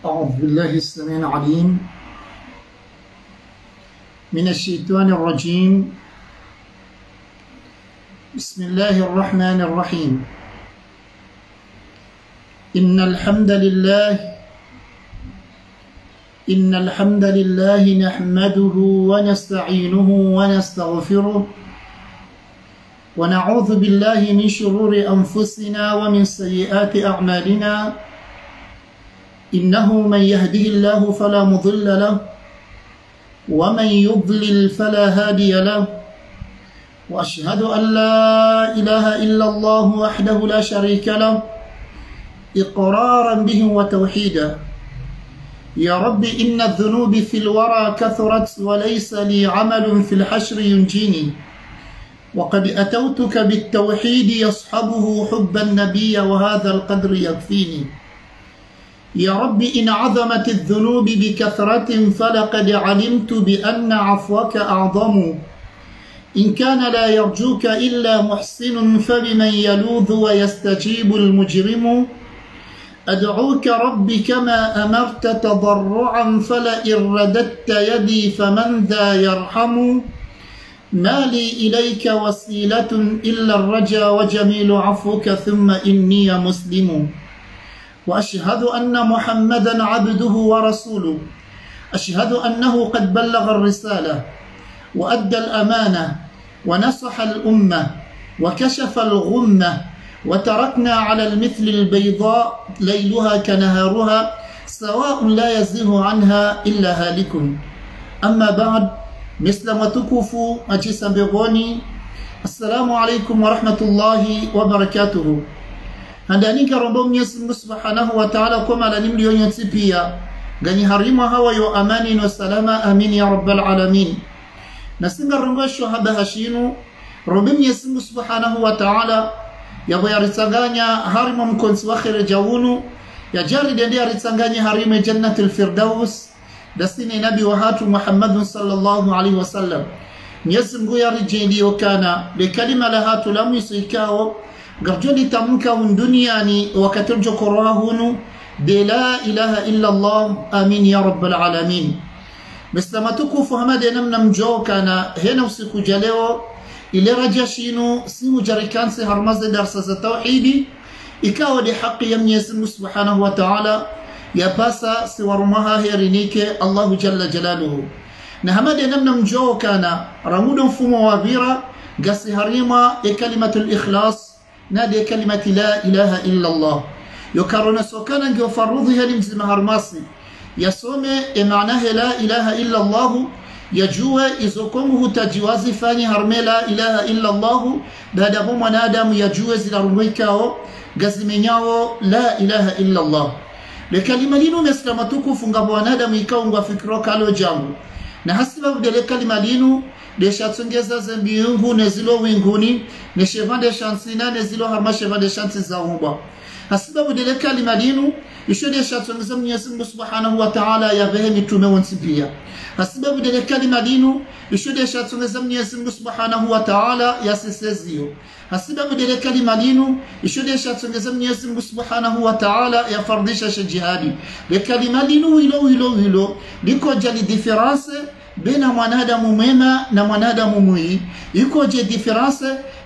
أعوذ بالله السميع العليم من الشيطان الرجيم. بسم الله الرحمن الرحيم. إن الحمد لله إن الحمد لله نحمده ونستعينه ونستغفره ونعوذ بالله من شرور أنفسنا ومن سيئات أعمالنا. إنه من يهده الله فلا مضل له ومن يضلل فلا هادي له وأشهد أن لا إله إلا الله وحده لا شريك له إقرارا به وتوحيدا. يا رب إن الذنوب في الورى كثرت وليس لي عمل في الحشر ينجيني. وقد أتوتك بالتوحيد يصحبه حب النبي وهذا القدر يكفيني. يا رب إن عظمت الذنوب بكثرة فلقد علمت بأن عفوك أعظم. إن كان لا يرجوك إلا محسن فبمن يلوذ ويستجيب المجرم. أدعوك ربي كما أمرت تضرعا فلئن رددت يدي فمن ذا يرحم. ما لي إليك وسيلة إلا الرجا وجميل عفوك ثم إني مسلم. وأشهد أن محمدا عبده ورسوله. أشهد أنه قد بلغ الرسالة وأدى الأمانة ونصح الأمة وكشف الغمة وتركنا على المثل البيضاء ليلها كنهارها سواء لا يزيه عنها إلا هالك. أما بعد مثل ما تكفوا أجي سامبغوني السلام عليكم ورحمة الله وبركاته. Handanika rombo Mwenyezi Mungu Subhanahu wa Ta'ala kwa mala nimliyonyotsi pia gani harima hawa yo amani no salama amin ya rabbal alamin nasinga rongo haba hashinu rombo Mwenyezi Mungu Subhanahu wa Ta'ala yabo yaritsanganya harima mkonsi wa khair jawunu ya dende yaritsanganya harima jannatul firdaus dasini nabi wa hatu Muhammadun sallallahu alaihi wasallam Mwenyezi Mungu yarijindi okana be kalima la hatu lamu ikao garjoli tamka hun duniyani wakati jokoroha hunu de la ilaha illa allah amin ya rabbal alamin mislama tukufu hamade namna mjokana hena usiku jaleo ile raja shinu simu jarikansi harmaze darsa za tauhidi ikawa de haki ya Mwenyezi Mungu Subhanahu wa Ta'ala yapasa siwarumaha herinike Allahu jalla jalaluhu na hamade namna mjokana ramudo mfumo wa vira gasi harima ya kalimatul ikhlas nadi kalimati la ilaha illa Allah yokarona sokana ngio farudhi yani mzima harmasi yasome emanahe la ilaha illa Allah yajue izokomu hutajiwazi fanye harme la ilaha illa Allah baada bo mwanadamu yajue zilarumwikao gazimenyao la ilaha illa Allah le kalima linu meslama tukufu ngabo wanadamu ikaungwa fikiro kalo jambo na hasiba udele kalima linu deshatsongeza zembiungu nezilo winguni nesheva shansina nezilo hama sheva shansi za asibabu hasiba budele kalima linu isho deshatsongeza Mwenyezi Mungu Subhanahu wa Ta'ala yavehe mitume wonsi pia hasiba budele kalima linu isho deshatsongeza Mwenyezi Mungu Subhanahu wa Ta'ala yaseseziyo asibabu budele kalima linu isho deshatsongeza Mwenyezi Mungu Subhanahu wa Ta'ala yafardisha jihadi le kalima linu wilo wilo hilo liko jali difference بين مانادام مما نمانادام موي يكو جي ديفيرانس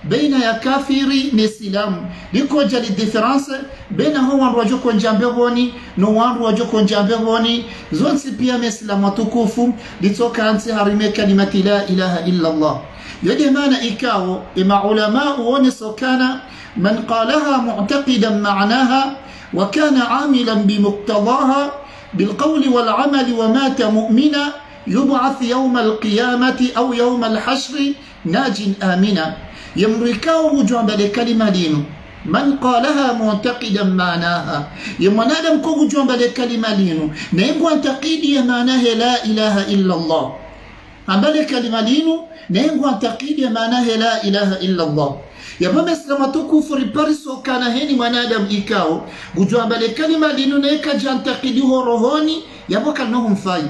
بين يا كافر نسلام يكو جي ديفيرانس بين هو وانجو كون جامبوني نو وانجو كون جامبوني زون سي بي ام اسلام توكوفو دي تو كانت كلمة لا إله إلا الله. يدي مانا إيكاو إما علماء وني سوكانا من قالها معتقدا معناها وكان عاملا بمقتضاها بالقول والعمل ومات مؤمنا يبعث يوم القيامة أو يوم الحشر. ناج آمنا يمركاو جواب لكلمة لين. من قالها معتقدا معناها. يوم نادم كو جواب لكلمة لين. نيمو انتقيدي معناها لا إله إلا الله. عمل كلمة لين. نيمو انتقيدي معناها لا إله إلا الله. يا بابا اسلام تكفر بارسو كان هني نادم إيكاو. بجواب لكلمة لين نيكا جانتقيدي هو رهوني يا بابا كان نهم فاي.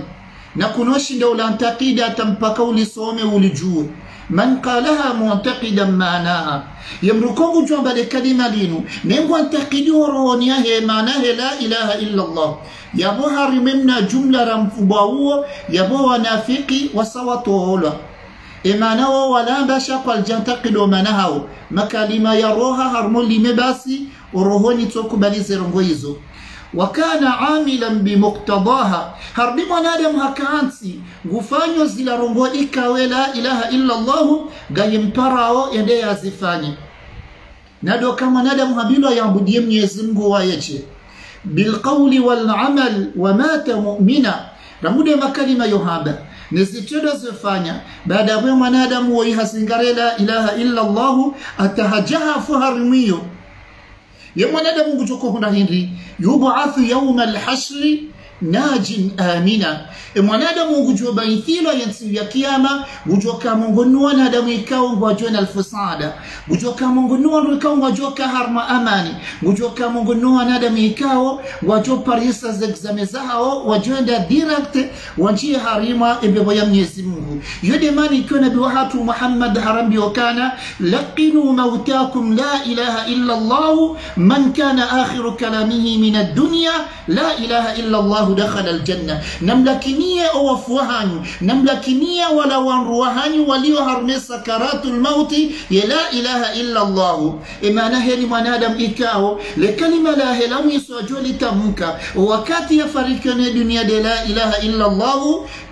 Ulisome ulijue man qalaha mu'taqidan maanaha yamrukongu jwambale kalima linu nengu antakidi horohoni yahe maanahe la ilaha illa allah yabo harimemna jumla ra mfubwa huo yabo wanafiki wasawatohola emana wo walamba shakwal jantaqido manahao makalima ya roha harmolime basi orohoni tokubalize rongo hizo wakana amilan bimuktadaha hardi mwanadamu hakaansi ngufanyo zilarongo ikawe la ilaha illa llahu gayimparao ende yazifanye. Nado kama mwanadamu habilo yambudie mwenyezi mungu wayeche bilqauli walamal wamata mumina. Ramude makalima yohaba. Nizitendo zifanya. Baada ya mwanadamu woihasingare la ilaha illa llahu atahajaha fuharimiyo يوم ندم بجوكو هنا هنري يبعث يوم الحشر najin amina e mwanadamu ngujua baithilo yensiu ya kiyama ngujua ka mungu nuwa nadamu ikawo ngwajua na alfusada ngujua ka mungu nuwa rikawo ngwajua ka harma amani ngujua ka mungu nuwa nadamu ikawo ngwajua parisa zegzame zao wajwenda direct wanjie harima ebebo ya mwenyezi mungu yode mani ikiwa nabi wahatu muhammad harambi wakana laqinu mautakum la ilaha illa allahu man kana akhiru kalamihi min addunya la ilaha illa الله دخل الجنة. نملكنية أوفوهان نملكنية ولوان روهان وليوهر سكرات الموت. يا لا إله إلا الله. إما نهل من آدم إكاو لكلمة لا هلام يسوجو لتمك وكات يفريكنا دنيا دي لا إله إلا الله.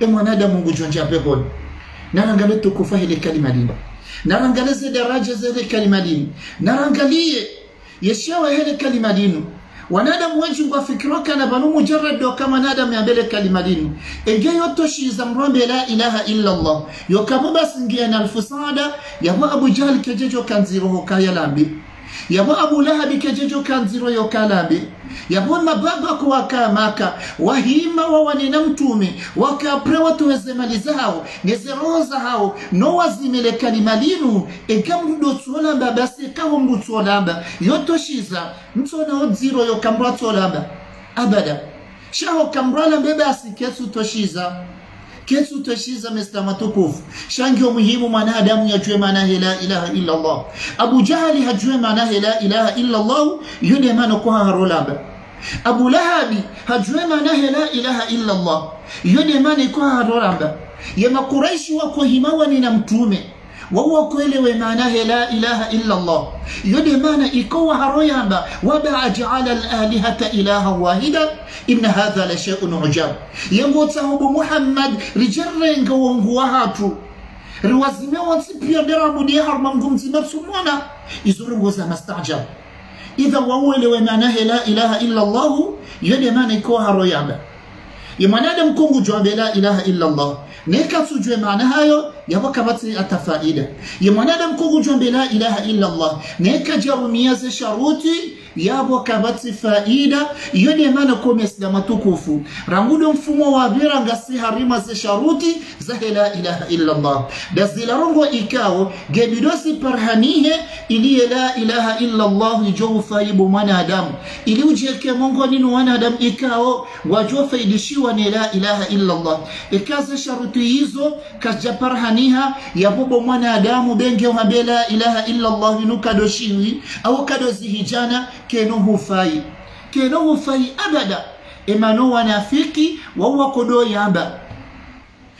إما نادم مجون جابيقون نرى قلت تكفاه لكلمة دين. نرى قلت زي دراجة زي لكلمة دين نرى قليه يشاوه هل كلمة دينه wanadamu wengi ngwafikirwaka na banu mujarrad do oka mwanadamu yambele kalima dini ege yotoshiiza mrombe la ilaha illa illallah yokabo basingiya na alfusada ya abu jahali kejejo kanziroho kayalambi yabo abu lahabi kejejo kanziro yokalambi yabo mababa kuwakamaka wahima wawanena mtume. Wakapre watuweze mali zao neze roho hao no wazimele kalima linu eka basi ekaho mru tsolamba. Yotoshiza mtsona odziro yokambra tsolamba. Abada. Shaho kambrala mbebasi kesu كيسو تشيزا مستمتكوف شانكو مهيم معناها دام يجوي معناها لا إله إلا الله أبو جهل هجوي معناها لا إله إلا الله يوني ما نكوها رولابا أبو لهب هجوي معناها لا إله إلا الله يوني ما نكوها رولابا يما قريش وكوهما وننمتومي himawani na mtume wahuwa kuelewe maanahe la ilaha illa allah yode maana ikowa haroyamba waba ajala alalihata ilaha wahida inna hadha la shay'un ujab yengotsahobo muhammad rijarrenga wonguwa hatu riwazime wansi pia derabudie harma mgumzima tsumwana izorongoza mastajab idha wauelewe maanahe la ilaha illa allah yode maana ikowa haroyamba ye mwanadamu kungu jwabe la ilaha illa allah نيكا سجوة معناها يو يبقى كبت التفائدة يمانا لم كوغو جنب لا إله إلا الله نيكا جرمية شروطي yabo batifa faida iyo ndiye mana komesida matukufu rangudo mfumo wa viranga si harima ze sharuti zahe la ilaha illallah dazilarongo ikao gebidosi parhanihe iliye la ilaha illallah ijohu faibu mwanadamu ili ujeke mongoninu wanadamu ikao wajofaidishiwa ni la ilaha illallah ikaze sharuti hizo kaja parhaniha yabobo mwanadamu benge uhambe la ilaha illallah nukadoshiwi au kadozihijana keno hufai keno hufai abada emano wanafiki wawako do yamba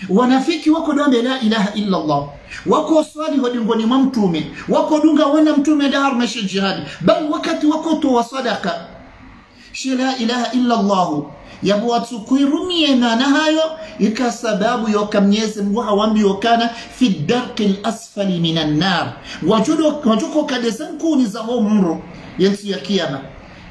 wanafiki wako dombe la ilaha illa allah wako swali hodingoni mwa mtume wako dunga wana mtume dahar meshe jihadi bal wakati wako towa sadaka shi la ilaha illa allah yabo watu kuirumie maana hayo ika sababu yoka mnyezi mungu hawambi yokana fi darki lasfali min annar wajudo wajuko kadesankuni za ho mro yensu ya kiyama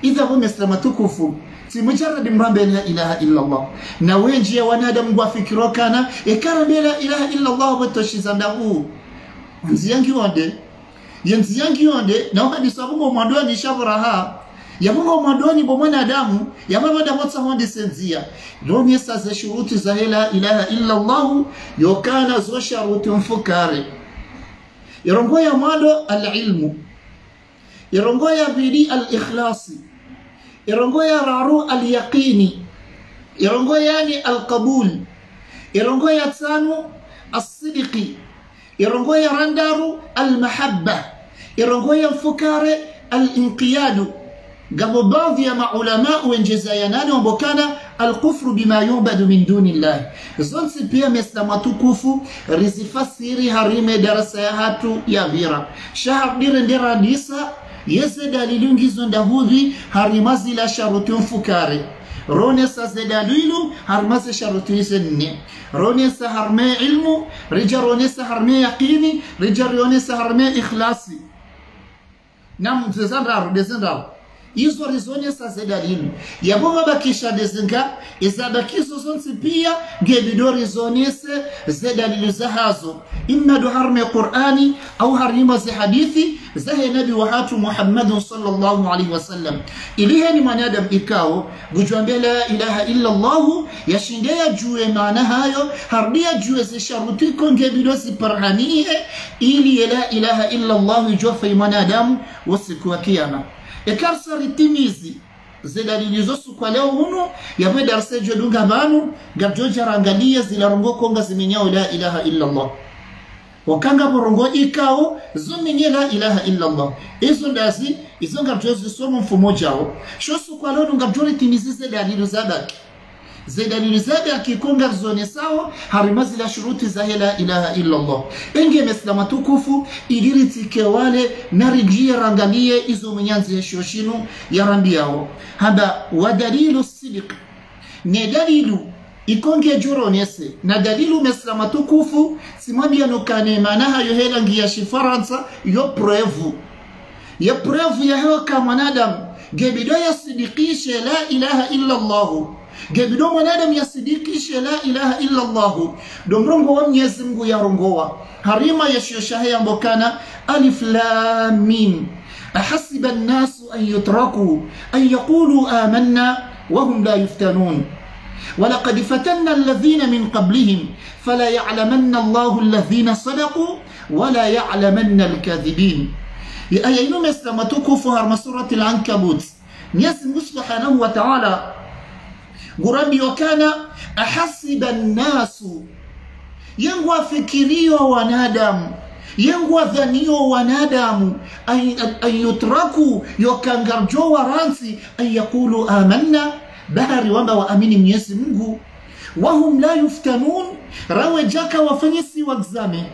idha hum islama tukufu si mujarrad mrambe la ilaha illa allah na wenji ya wanadamu gwafikiro kana ikara la ilaha illa allah watoshiza ndahu nzi yangi onde yenzi yangi onde na hadi sabugo mwandoni shavraha yamungo mwadoni bo mwanadamu yamabada motsa honde senzia. Romi sa shuruti za la ilaha illa allah yokana zo sharuti mfukare. Irongoya mwado alilmu irongo ya bidii al-ikhlasi irongo ya raru al-yaqini irongo yani al-qabul irongo ya tanu al-sidqi irongo ya randaru al-mahabba irongo ya mfukare al-inqiyadu قبل بعض يا علماء وجزايانان وبكانا الكفر بما يعبد من دون الله زونسي بيا مسلم تكفو رزفا سيري هريم درس هاتو يا بيرا شهر دير دير ديسا یست دلیلی اون گیزون ده هوری هر نمازی لشاروتون فکاری رونی سا زدالویلو هر مزی شروطی زنی رونی سا هرمی علمو رجا رونی سا هرمی یقینی رجا رونی سا هرمی اخلاسی نمو دزن راو دزن izo rizonyesa zedalilu yabo babakisha dezinga izabakizo zonsi pia ngebido rizonyese zedalilu zahazo imma do harme qur'ani au harima ze hadithi zahe nabi wa hatu muhammadun sallallahu alaihi wasallam ilihe ni mwanadamu ikao gujwambia la ilaha illa allah yashindea juwe maana hayo hardia juwe ze sharutiko ngebido ziparhanie ili la ilaha illa allah jofa mwanadamu wasiku wa kiyama ekarsa ritimizi zedalili zosu kwa leo uno yamwe darse jodunga banu. Gabjoja rangalia zilarongo konga zimenyao la ilaha illa Allah wakanga borongo ikao. Zomenye la ilaha illa Allah izo ndazi. Izo garjoja somo mfumo jao. Shosu kwa leo ngarjori timizi zedalili zabaki zedalili zabe akikunga zone sawa harimazi la shuruti za la ilaha illa Allah enge meslama tukufu idiritike wale narijia rangalie izo mnyanzi ya shoshinu ya rambi yao. Hamba wa dalilu sidiq. Ne dalilu ikonge juronese na dalilu meslama tukufu ya nukane manaha hayo hela ngia shifaransa yo prevu. Ya prevu ya hewa kama mwanadamu. Gebidoya sidikishe la ilaha illa Allahu gebido mwanadamu yasidikishe la ilaha illa llahu domrongo wa mwenyezi mungu yarongowa harima yashiyoshahe ambokana alif lam mim ahasiba nnasu an yutraku an yaqulu amanna wahum la yuftanun ولقد فتنا الذين من قبلهم فلا يعلمن الله الذين صدقوا ولا يعلمن الكاذبين aya ino mesilama tukufu harma surati lankabut mwenyezi mungu subhanahu wa taala gurabi wakana ahasiba nnasu yengu afikirio wanadamu yengu adhanio wanadamu an yutraku yokangarjo waransi an yaqulu amanna bahari wamba waamini mwenyezi mungu. Wahum la yuftanun rawe jaka wafanyisi wagzame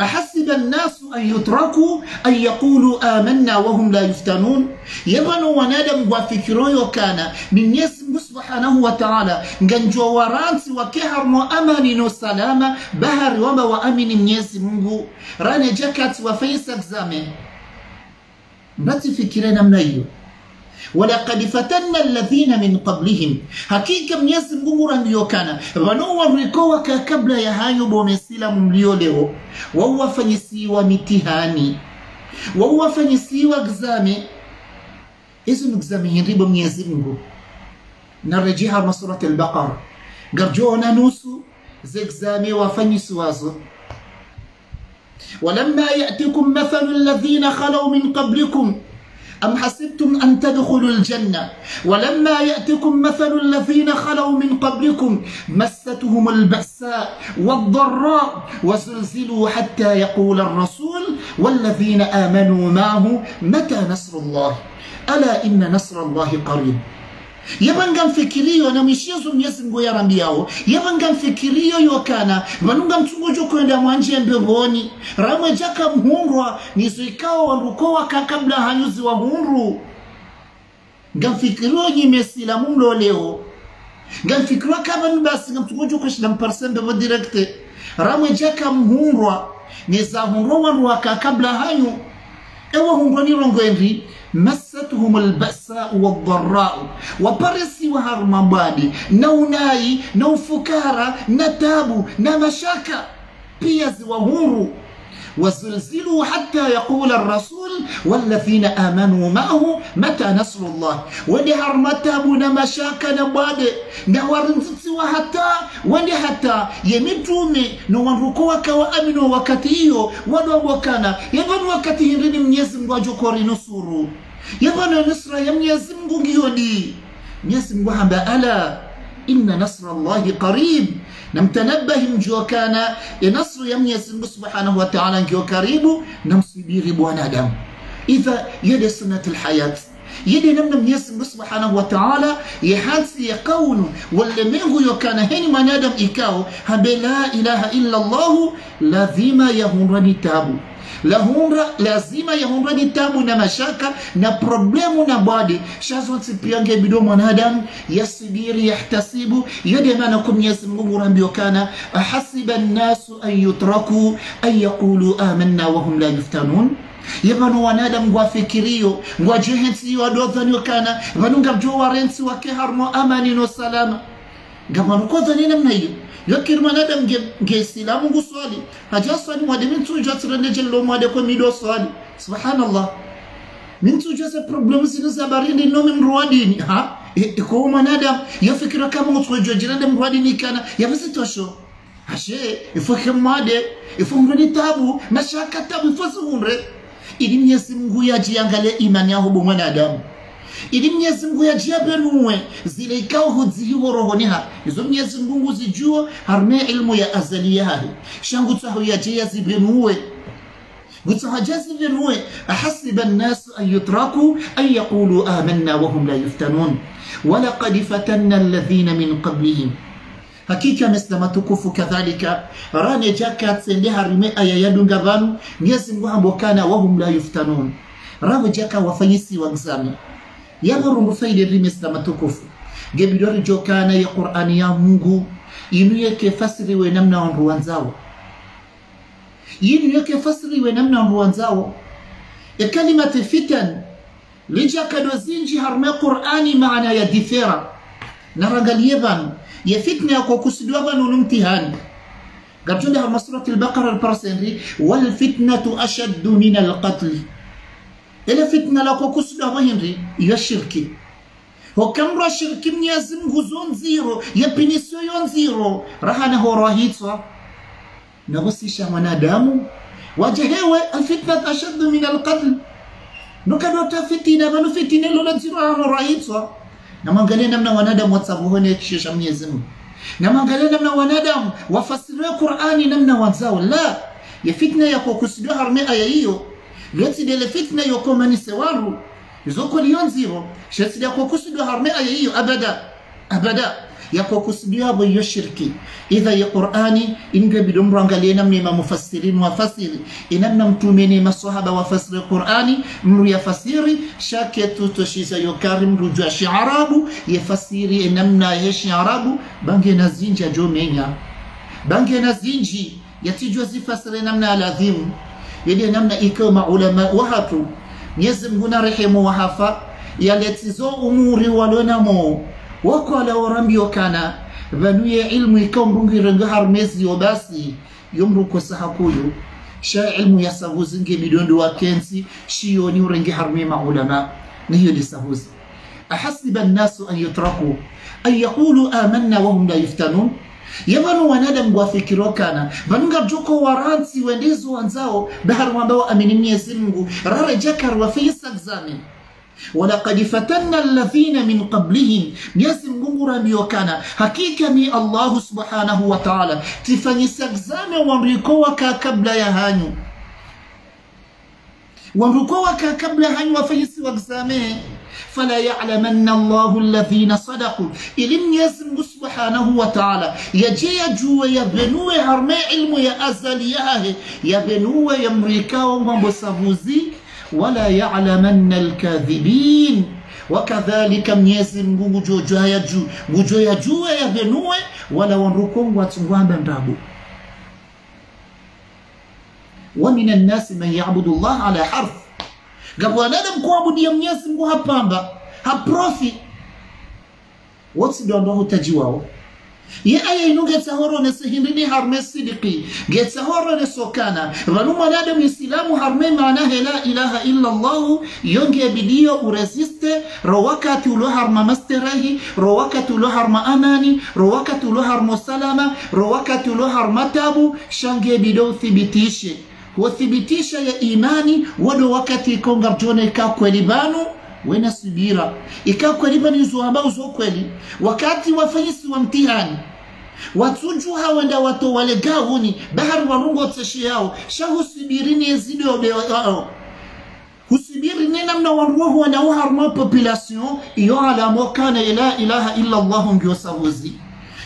أحسب الناس أن يتركوا أن يقولوا آمنا وهم لا يفتنون؟ يبنوا ونادم وفكروا يوكانا من يسم سبحانه وتعالى. نجنجو ورانس وكهر وأمن وسلامة بهر وما وأمن من يسم راني جاكات وفيسك زامن باتي فكرنا منيو. ولقد فتنا الذين من قبلهم. حقيقة منيسي مغورا ليو كان ونوو ريكوة كابلا يهايو بومسيلا مليو له وهو فنسيوا متهاني. وهو فنسيوا اقزامي إذا مقزامي ينريب منيسي مغو نرجيها مصورة البقر قرجونا نوسو. زي اقزامي وفنسوازو ولما يأتيكم مثل الذين خلوا من قبلكم. أم حسبتم أن تدخلوا الجنة؟ ولما يأتكم مثل الذين خلوا من قبلكم مستهم البأساء والضراء وزلزلوا حتى يقول الرسول والذين آمنوا معه متى نصر الله؟ ألا إن نصر الله قريب. Yabanga mfikirio na mwenyezi mungu yarambiao yabanga mfikirio yokana. Vanunga mtungojo kwenda mwanje mbevoni. Ramwe jaka mhundwa nizo ikawa wandukowa kakabla hanyuzi wa hundu ngamfikirio nyimesila mumlo leo. Ngamfikirio kama nibasi ngamtungojo kweshila mparsembe vo direkte. Ramwe jaka mhundwa niza hundwa kakabla kabla hanyu ewa hundwa nirongoendi massatuhum مستهم البأساء والضراء. وبرسي وهرمباني نوناي نوفكارا نتابو نمشاكا. بيز وهورو. وزلزلوا حتى يقول الرسول والذين آمنوا معه متى نصر الله؟ ودي متى بنا مشاكا نباد نورنزت وحتى ودي حتى يمتومي نوانفوكو وكو أمنو وكتيو ودو وكانا. يبن وكتي رنم يزم وجوكور نصورو. يظن نصر يم يزم بغيودي نيزم وحبا ألا إن نصر الله قريب. نمتنبه جوكانا لنصر يمني يسمو سبحانه وتعالى جو كريم نمسي بيغب ونادم إذا يد سنة الحياة يد نمنا من يسمو سبحانه وتعالى يحاسي يقون ولمنه كان هين ما آدم إكاو هبي لا إله إلا الله لذيما يهمرني تابو. Lahunra lazima yahunrani tabu na mashaka na problemu na bwade shazonsi piange bido mwanadamu yasibiri yahtasibu. Yede maana kwa Mwenyezi Mungu unaambiwa kana ahasiba an-nasu an yutraku an yaqulu amanna wa hum la yuftanun. Yevano wanadamu ngwafikirio ngwajehensi wadodhani kana vanunga mjo warensi wake harmo amani no salama. Ngamano namna hiyo yokirma nadam ge silamu gu swali haja swali mwade min tu jatra ne jello mwade ko mido swali subhanallah min tu jose problem sinu sabari ni no min ruwadi ni ha ko manadam ya fikira kama utu jojira dem ruwadi ni kana ya fisi tosho ashe ifo kemade ifo ngoni tabu mashaka tabu ifo sumre ili mnyesi mgu ya jiangale imani ya hubu mwanadamu ili mnyezi mungu yajiya penuwe zile ikawo hudzihiworoho niha izo mnyezi mungu nguzijuwo harune ilmu ya azali ya yahe shangu tahu ya tsaho yajiya zipenuwe وتسعى جازم الروح أحسب الناس أن يتركوا أن يقولوا amanna wahum la yuftanun wala kadifatanna الذين min قبلهم hakika mesdama matukufu kathalika rane jaka tsende harime aya yadunga vanu myezi mgu hambokana wahum la yuftanun rawe jaka wafanyisi wa mzami yabaro mufaire rime islama tukufu gebidori jokana ya qur'ani ya mungu inuyeke fasiriwe namna wandu wanzawo inuyeke fasiriwe namna wandu wanzawo ya kalimati fitan lijakado zinji harme qur'ani maana ya difera narangalyevan ya fitna ya kwakusudiwa vanu numtihani قد جندها مسورة البقرة البرسنري والفتنة أشد من القتل ele fitna lako kusuda mahindi iyo shirki hokamrwa shirki mnyezi mngu zonziro yepinisio yonziro rahana horahitwa nahusisha mwanadamu wajehewe alfitna ashaddu min alqatl nukadota fitina manu fitina lolaziro horahitwa namwangalie namna wanadamu watsavuhone kishisha mnyezi mngu namwangalie namna wanadamu wafasiriwe qurani namna wanzao la ya fitna yako kusudiwa harme aya hiyo leti dele fitna yoko sewaru. Waru izoko lionziro sheti ya kukusudiwa harme aya iyo. Abada. Abada. Ya kukusudiwa boyo shirki. Idha ya Qur'ani inge bidomro angalie namna ima mufassirin wafasiri inamna mtumeni maswahaba wafasiri Qur'ani mru ya fasiri. Shake tutoshiza yokari mru jua shiarabu. Yafasiri inamna yeshi arabu bange na zinja jo menya. Bange na zinji. Yatijwa zifasiri namna aladhimu يعني نمنا wahatu علماء وهاتو نيزم rehemu wahafa وهافا yaletizo umuri walonamo wako ala orambi okana ya ilmu ikaw mbungirenga harmezi yo basi yomrukosaha kuyu sha ilmu ya sahuzi nge midondo wa kensi shiyoni urenge harme maulama nihiyo ni sahuzi ahasiba nasu an yutraku أن يقولوا آمنا وهم لا يفتنون yavanu wanadamu gwafikirokana vanunga joko waransi wendizu wanzao bahar wambao amini mnyezi Mungu rare jakar wa fi sagzame walaqad fatanna alladhina min qablihim. Mnyezi Mungu ramiokana. Hakika ni allahu subhanahu wa ta'ala. Tifanyisa exame wamrikowa ka kabla ya hanyu. Wamrikowa waka kabla hanyu wafanyisi exame فلا يعلمن الله الذين صدقوا. إلين يزم سبحانه وتعالى يجي يجوا يبنوا هرمي علم يا أزلياه يبنوا يمريكا ومبسبوزي ولا يعلمن الكاذبين. wakadhalika mnyezi mngu gujoya juu gujoya juu yavenue wala wanrukongu watsungwanda رابو ومن الناس من يعبد الله على حرف. Gabo wanadamu kuabudia Mwenyezi Mungu hapamba haprofi wote ndio ndio utaji wao. Ye aya inu tsahoro ne sihindini harme sidiki ge tsahoro ne sokana. Vanu mwanadamu islamu harme maana la ilaha illa llahu yonge bidio uresiste ro wakati ulo harma masterahi ro wakati ulo harma amani ro wakati ulo harma salama ro wakati ulo harma tabu shange bidio thibitishe wathibitisha ya imani wado wakati ikonga mtone ikaa kweli banu wena subira. Ikaa kweli banu yuzo ambao uzo kweli. Wakati wafanyisi wa mtihani watuju hawenda wato wale gahuni bahari warungo tseshi yao shahusibirini ezidi obeo husibiri ne namna wanruhu wanao harma population iyo alamo kana ila ilaha illa allah sahuzi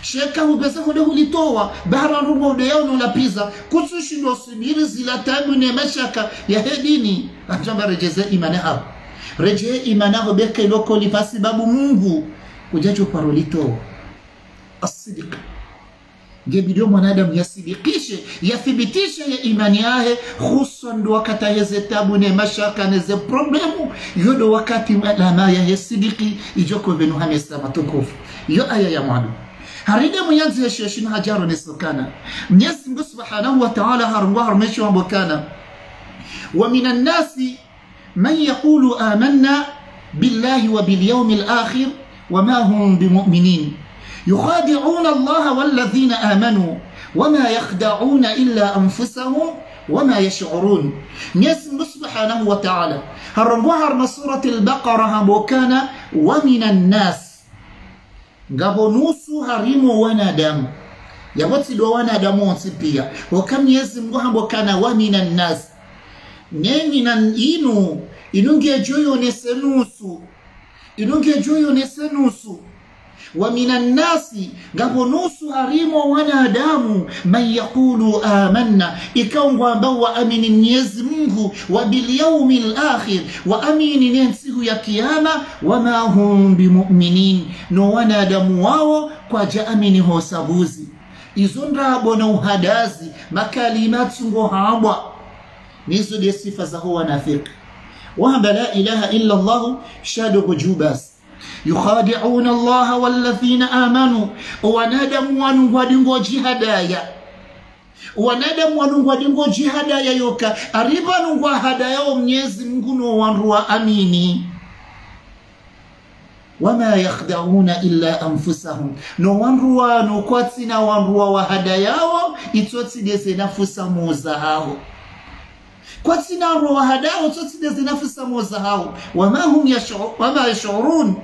sheka hubeza hode hulitowa bahara rungo ulapiza nulapiza kutushindo subiri zila tabu ne mashaka ya hedini ajamba rejeze imane hapo rejee imanaho beka iloko lipasi babu mungu. Ujacho parolitowa asidika. Ngebidio mwanadamu yasidikishe yathibitishe ya imani yahe. Hususan ndo wakati ayeze tabu ne mashaka neze problemu. Yodo wakati alama yahe sidiki ijoko venu hamesa matukufu. Yo aya ya mwadu haride muyanzi yesheshino hajaro nesokana mwenyezi mungu subhanahu wa ta'ala harungwa harumesho ambokana wa minan nasi man yaqulu amanna billahi wa bil yawmil akhir وما هم بمؤمنين يخادعون الله والذين آمنوا وما يخدعون إلا أنفسهم وما يشعرون نسم سبحانه وتعالى هرموها سورة البقرة وكان ومن الناس gabonusu harimo wanadamu. Yabotsidwa wanadamu onsi pia. Yezi mngu hambokana wa minannasi nas nyenyi na inu inungejoyonese nusu. Inungejoyonese nusu wa minan nasi ngabo nusu harimo wanadamu man yaqulu amanna ikaungwa ambao waamini mwenyezi mungu wa bilyaumi lakhir waamini nensiku ya kiyama wama hum bimuminin no wanadamu wao kwa jaamini hosabuzi izo ndabo na uhadazi makalimatu ngo habwa nizo de sifa za ho wanafiki wahamba la ilaha illa allah shadu hujubas yukhadi'una Allah walladhina amanu wanadamu wanungwadingo jihadaya wanadamu wanungwadingo jihadaya yoka ariba nungwa hadayao mnyezi Mungu no wanruwa amini. Wama yakhda'una illa anfusahum no wanruwa no kwatsina wanruwa wa hadayao itotsidese nafusa muza hao kwatsina ruwa hadao itotsidese nafusa muza hao wama yash'urun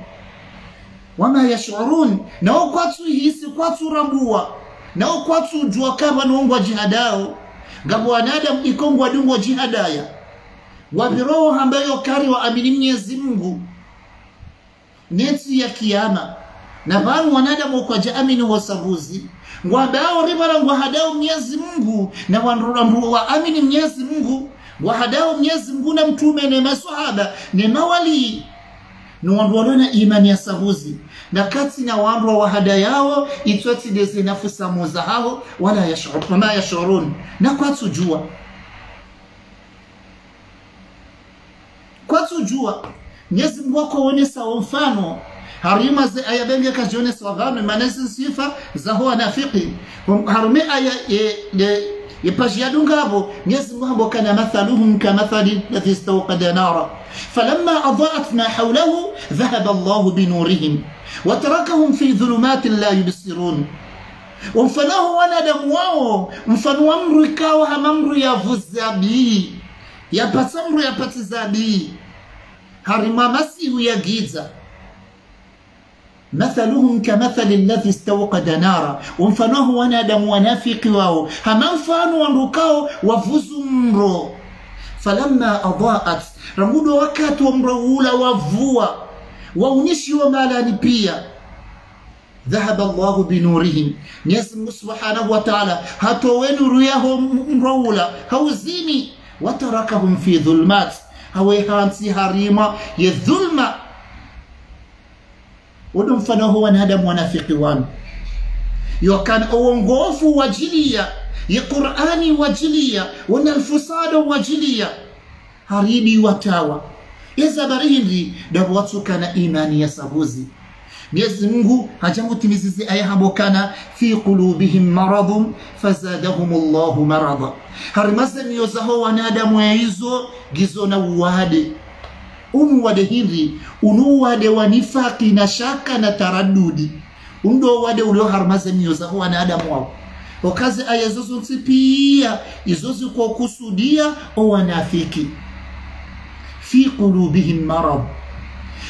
wama yash'urun nao kwatu hisi kwatu rambua nao kwatu jua kama nongwa jihadao. Ngabo wanadamu ikongwa dungwa jihadaya. Wabiroho hambayo kari wa amini Mwenyezi Mungu. Neti ya kiyama. Na vanu wanadamu kwa jaamini wasabuzi ngwabao ribara ngwahadao mnyezi Mungu. Na wanrurambu wa amini mnyezi Mungu. Ngwahadao mnyezi Mungu na mtume na maswahaba ne mawali n'owandu walwena imani ya sahuzi. Nakatsi na wandu yao yawo itswatsi leze nafusamuza haho wala yashur wama yashurun nakwatsujua kwatsujua mnyezi mungu wakowonesawo mfano. Harima ze aya benge kajionesa wavame manesi sifa huwa nafiki. harume aya e, e, ipashiyadungavo mnyezi mungu hambokana mathaluhum kamathali lathi nara فلما أضاءت ما حوله ذهب الله بنورهم وتركهم في ظلمات لا يبصرون. ومفنه وأنا دمواه مفن وامرو يكاو همامرو يفزابي يباسامرو يباتزابي هرما مسيه جيزة. مثلهم كمثل الذي استوقد نارا. ومفنه وأنا دموا نافقواه همامفان وامرو كاو وفزمرو falamma adaat rangudo wakati wa mro ula wavua waunyishi wa malani pia ذهب الله بنورهم نسم سبحانه وتعالى هاتوين ريهم مرولا هوزيني وتركهم في ظلمات هوي هانسي هريما يظلمه udo mfano huu wanadamu wanafiki wanu yokan uongofu wajilia Ya qurani wajilia wana alfusada wajilia. Haridi watawa. Yazabarihinri watu kana imani ya sabuzi. Mwenyezi Mungu hajamutimizizi aya habokana fi qulubihim maradun fazadahum Allahu marada. Harimaze mioyo zaho wanadamu hizo gizo na uwade. Umuwade hindi unuwade wa nifaki na shaka na taradudi. Undo wade ulio ulioharmaze mioyo za wanadamu wao wakazi aya zozo nsi pia izozi kwa kusudia o wanafiki fi qulubihim marad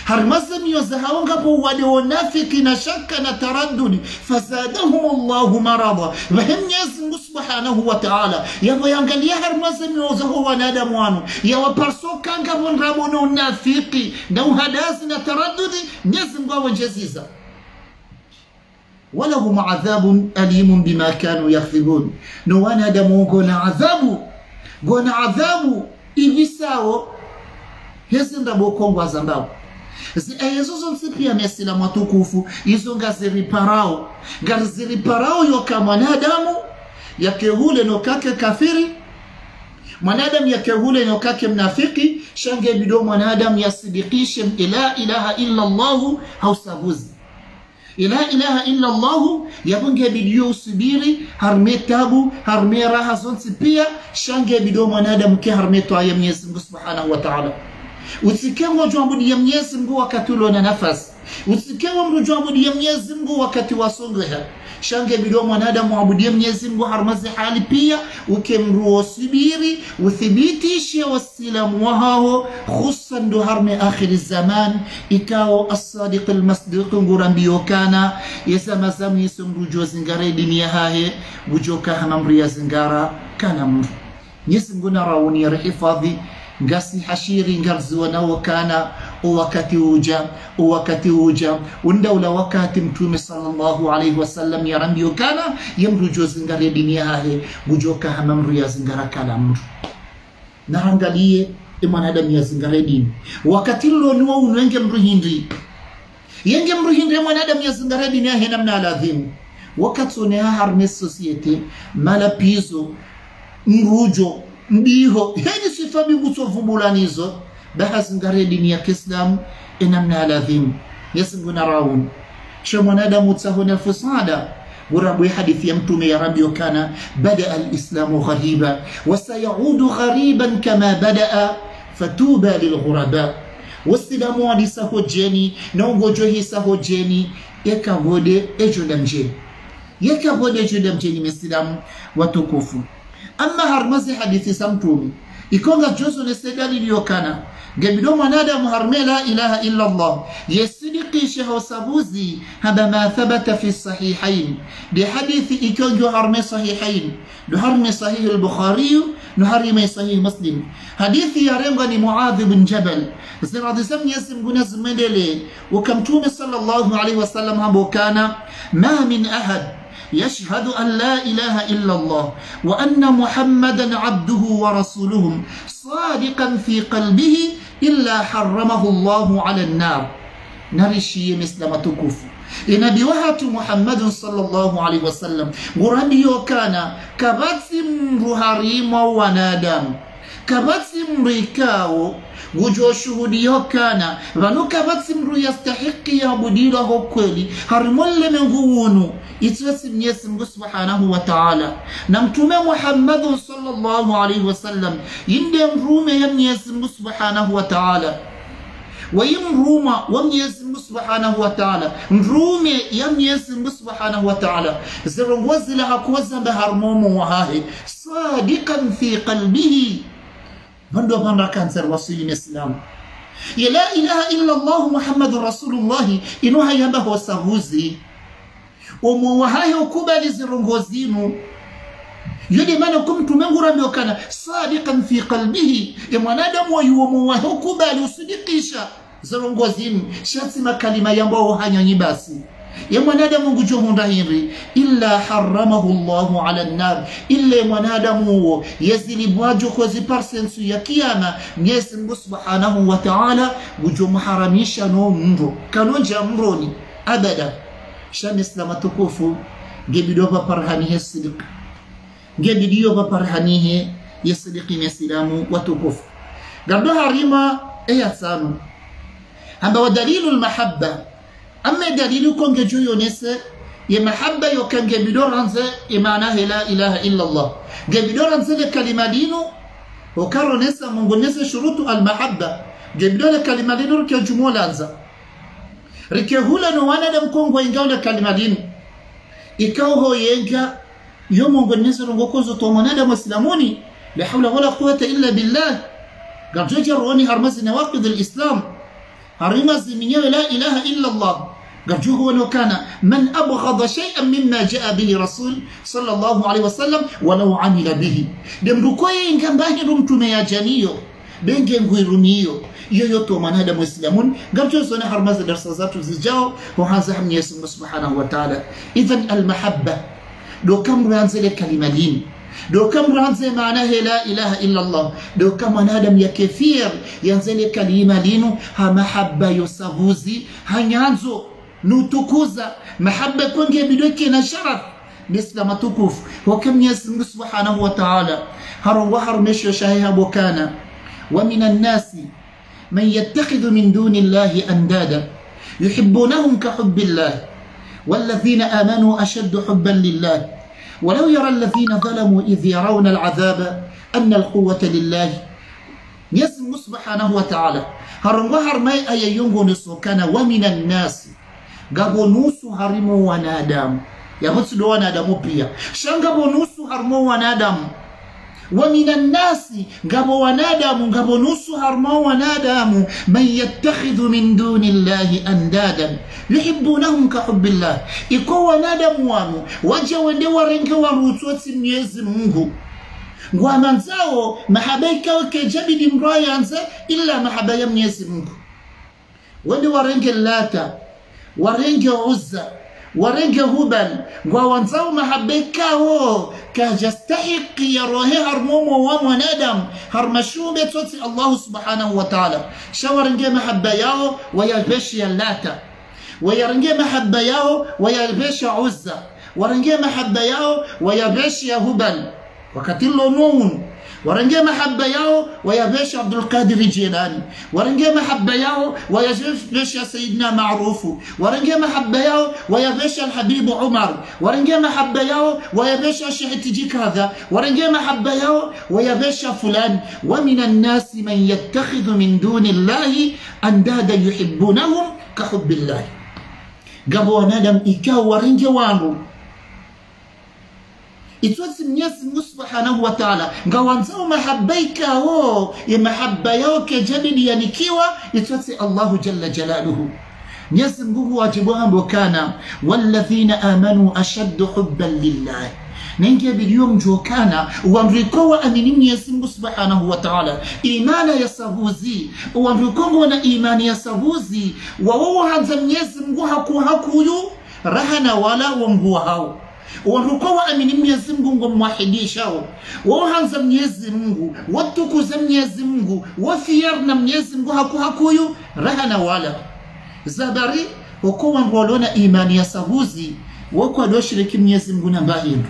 harmazamiyo zahaongapo wade wanafiki na shaka na taraddudi fazadahum llahu marada vahe mnyezi mungu subhanahu wa taala yavayangalia harmazamiyo zaho wanadamu wanu yawaparsokangavo nrabo na unafiki na uhadasi na taraddudi mnyezi mungu awenjeziza walahum adhabun alimun bima kanu yakdhibun no wanadamu gona adhabu. Gona adhabu ivisawo hezindabokongwaza mbao. Ezo zonse pia mesilamu watukufu izo ngaziriparao ngaziriparao yoka mwanadamu yakehule nokake kafiri. Mwanadamu yakehule nokake mnafiki. Shange bido mwanadamu yasidikishe ila ilaha illa llahu hausaguzi لا إله إلا الله. يبقى بديو سبيري هرمي تابو هرمي راها زون بيا شانجي بدو من آدم كي هرمي تو عيام يسمك سبحانه وتعالى. وتسكن وجوه بدي يمني زمغو وقت ولون نفس. وتسكن وجوه بدي يمني زمغو وقت واسونغها shange bilio mwanadamu muabudie Mwenyezi Mungu harmazi hali pia ukemruo subiri uthibitishe wasilamu wahao khususan ndo harme akhiri zaman ikao as-sadiq al-masduq ngurambiyokana yesama zamu yesumrujo zingare dunia hahe bujoka hamamri ya zingara kana mru Nyesi mguna na rauni ya rehifadhi ngasi hashiri ngarzi wana wakana wakati uja wakati uja. Undaula wakati mtume sallallahu alaihi wasallam yarambiyo kana yamrujo zingare dini yahe hama hamamru ya zingara kala mru. Narangalie imwanadamu ya zingare dini. Wakati loniwa unwenge mru hindi. Yenge mru hindi mwanadamu ya zingare dini yahe namna aladhimu wakati oneha harne societe malapizo mrujo mbiho heni sifa bigutsovubulanizo bahazingare dini ya kiislamu enamna aladhimu. Yesinguna raun. Sho mwanadamu tsahona fusada ورب حديث يمتم يا ربي وكان بدأ الإسلام غريبا وسيعود غريبا كما بدأ فتوبى للغرباء والسلام علي سهو جيني نونغو جوهي سهو جيني يكا بودي اجو دمجيني يكا بودي اجو دمجيني من السلام وتكفو amma har masi hadithi samtumi ikonga joso ne segali liyokana gebido mwanadamu harme la ilaha illa allah yesidikishe hosabuzi haba ma thabata fi sahihain di hadithi ikonjo harme sahihain do harme sahih al-bukhari no harme sahih muslim hadithi ya rengo ni muadh bin jabal ziradi sam yasim gunas medele wakamtume sallallahu alaihi wasallam habo kana ma min ahad يشهد أن لا إله إلا الله وأن محمدا عبده ورسوله صادقا في قلبه إلا حرمه الله على النار نرشي مثل ما تكف inabi wahatu muhammadin sallallahu alaihi wasallam ngurambiyo kana kabatsi mru harimo wanadamu kabatsi mru ikawo gujoshuhudiyo kana vanu kabatsi mru yastahiki yabudiraho kweli harimolleme nguwunu itwesi mnyesi mngu subhanahu wa taala na mtume muhammadin sallallahu alaihi wasallam yinde mrume ya mnyesi mngu subhanahu wa taala wayimruma wa mwenyezi mungu subhanahu wa taala mrume ya mwenyezi mungu subhanahu wa taala zirongozila hakuwazamba harmomo wahahe sadikan fi qalbihi من دو من ركان سر وصي نسلام يا لا إله إلا الله محمد رسول الله إنو هاي هبه وصغوزي ومو وهاي وكوبال زرنغوزينو يلي من كم تمنغر ميوكانا صادقا في قلبه إما نادم ويو موهاي وكوبال وصدقيشا زرنغوزينو شاتسما كلمة ينبوه هاي نباسي ya mwanadamu ngujohunda hiri illa haramahu llahu ala nnar illa mwanadamu uwo yazilibwajo kozi parsensu ya kiyama mnyezi mngu subhanahu wa taala gujomuharamisha no mro kanonja mroni abada shamislama tukufu gebidopa parhanihe sidika ngebidiyo baparhanihe yesidiki mesilamu watukufu gardo harima eyasanu hamba wa dalilu lmahabba أما دليلكم جو يونس يمحبة يكن جبدور عنس إمانه لا إله إلا الله. جبدور عنس الكلمة دينو وكارو نسا من قلنس شروط المحبة. جبدور الكلمة دينو ركي جمول عنس ركي هولا نوانا دم كون وينجاو الكلمة دينو إكاو هو ينجا يوم من قلنس رنغوكوزو تومنا دم إسلاموني. لحول ولا قوة إلا بالله. قرجو جروني واني هرمز نواقض الإسلام. هرمز من لا إله إلا الله. أرجوه ولو كان من أبغض شيئا مما جاء به رسول صلى الله عليه وسلم ولو عمل به. دم ركوية إن كان باهي رمتم يا جانيو بينك ينقوي رميو يويوتو من هذا مسلمون قرجو سوني حرمز درس ذاته وحان زحم يسمى سبحانه وتعالى. إذن المحبة. دو كم رانزل كلمتين دو كم رانزل معناه لا إله إلا الله. دو كم من يكفير ينزل كلمتين ها محبة يسهوزي. ها ينزو nutukuza mahabba kwenge bidweke na sharaf مثل ما تكوف وكم يسمى سبحانه وتعالى. هر وهر مشي شاهي بوكانا ومن الناس من يتخذ من دون الله أندادا. يحبونهم كحب الله. والذين آمنوا أشد حبا لله. ولو يرى الذين ظلموا إذ يرون العذاب أن القوة لله. يسمى سبحانه وتعالى. هر وهر ما أي ينغو كان ومن الناس ngabo nusu harimo wanadamu yamutsido wanadamu pia shangabo nusu harimo wanadamu ومن الناس غبو ونادم غبو نص هرمو ونادم من يتخذ من دون الله أندادا يحبونهم كحب الله إكو ونادم وانو وجه وندي ورنك وروتوت ميزي مungu ngwama nzao mahaba ikawa kejabidi mroyanze ila mahaba ya mwenyezi mungu wende warenge lata ورنجه عزة ورنجه هبل وونزو محبكه كجستحق يروه هرمومو ومندم هرمشو بتوتي الله سبحانه وتعالى. شورنجه محبة ياو ويلبش يلاتا ويرنجه محبة ياو ويلبش عزة ورنجه محبة ياو ويلبش يا هبل وكتلو نون. ورنجي محبة ياو ويا بيش عبد القادر الجيلاني. ورنجي محبة ياو ويا بيش يا سيدنا معروف. ورنجي محبة ياو ويا بيش الحبيب عمر. ورنجي محبة ياو ويا بيش الشيخ تجيك هذا. ورنجي محبة ياو ويا بيش فلان. ومن الناس من يتخذ من دون الله أندادا يحبونهم كحب الله. قبوانا لم إيكا ورنجي وانو. Itwatsi mnyezi mungu subhanahu wa taala. Ngawanzao mahaba ikawo ya mahaba yao kejabili yanikiwa itwatsi allahu jalla jalaluhu. Mnyezi mungu wajibu ambo kana walladhina amanu ashaddu hubban lillahi. Nenge biliyo mjokana uwamriko wa amini mnyezi mungu subhanahu wa taala. Imana ya sahuzi uwamriko na imani ya sahuzi. Wawowo hanza mnyezi mungu hakuhakuyu rahana wala wamguwa hao wantuko waamini mwenyezi mungu ngo mwahidishao wohanza mwenyezi mungu watukuza mwenyezi mungu wafiyar na mwenyezi mungu haku hakuyu rahana wala zabari wako wantu walona imani ya sahuzi wako adoshiriki mwenyezi mungu na mbahindu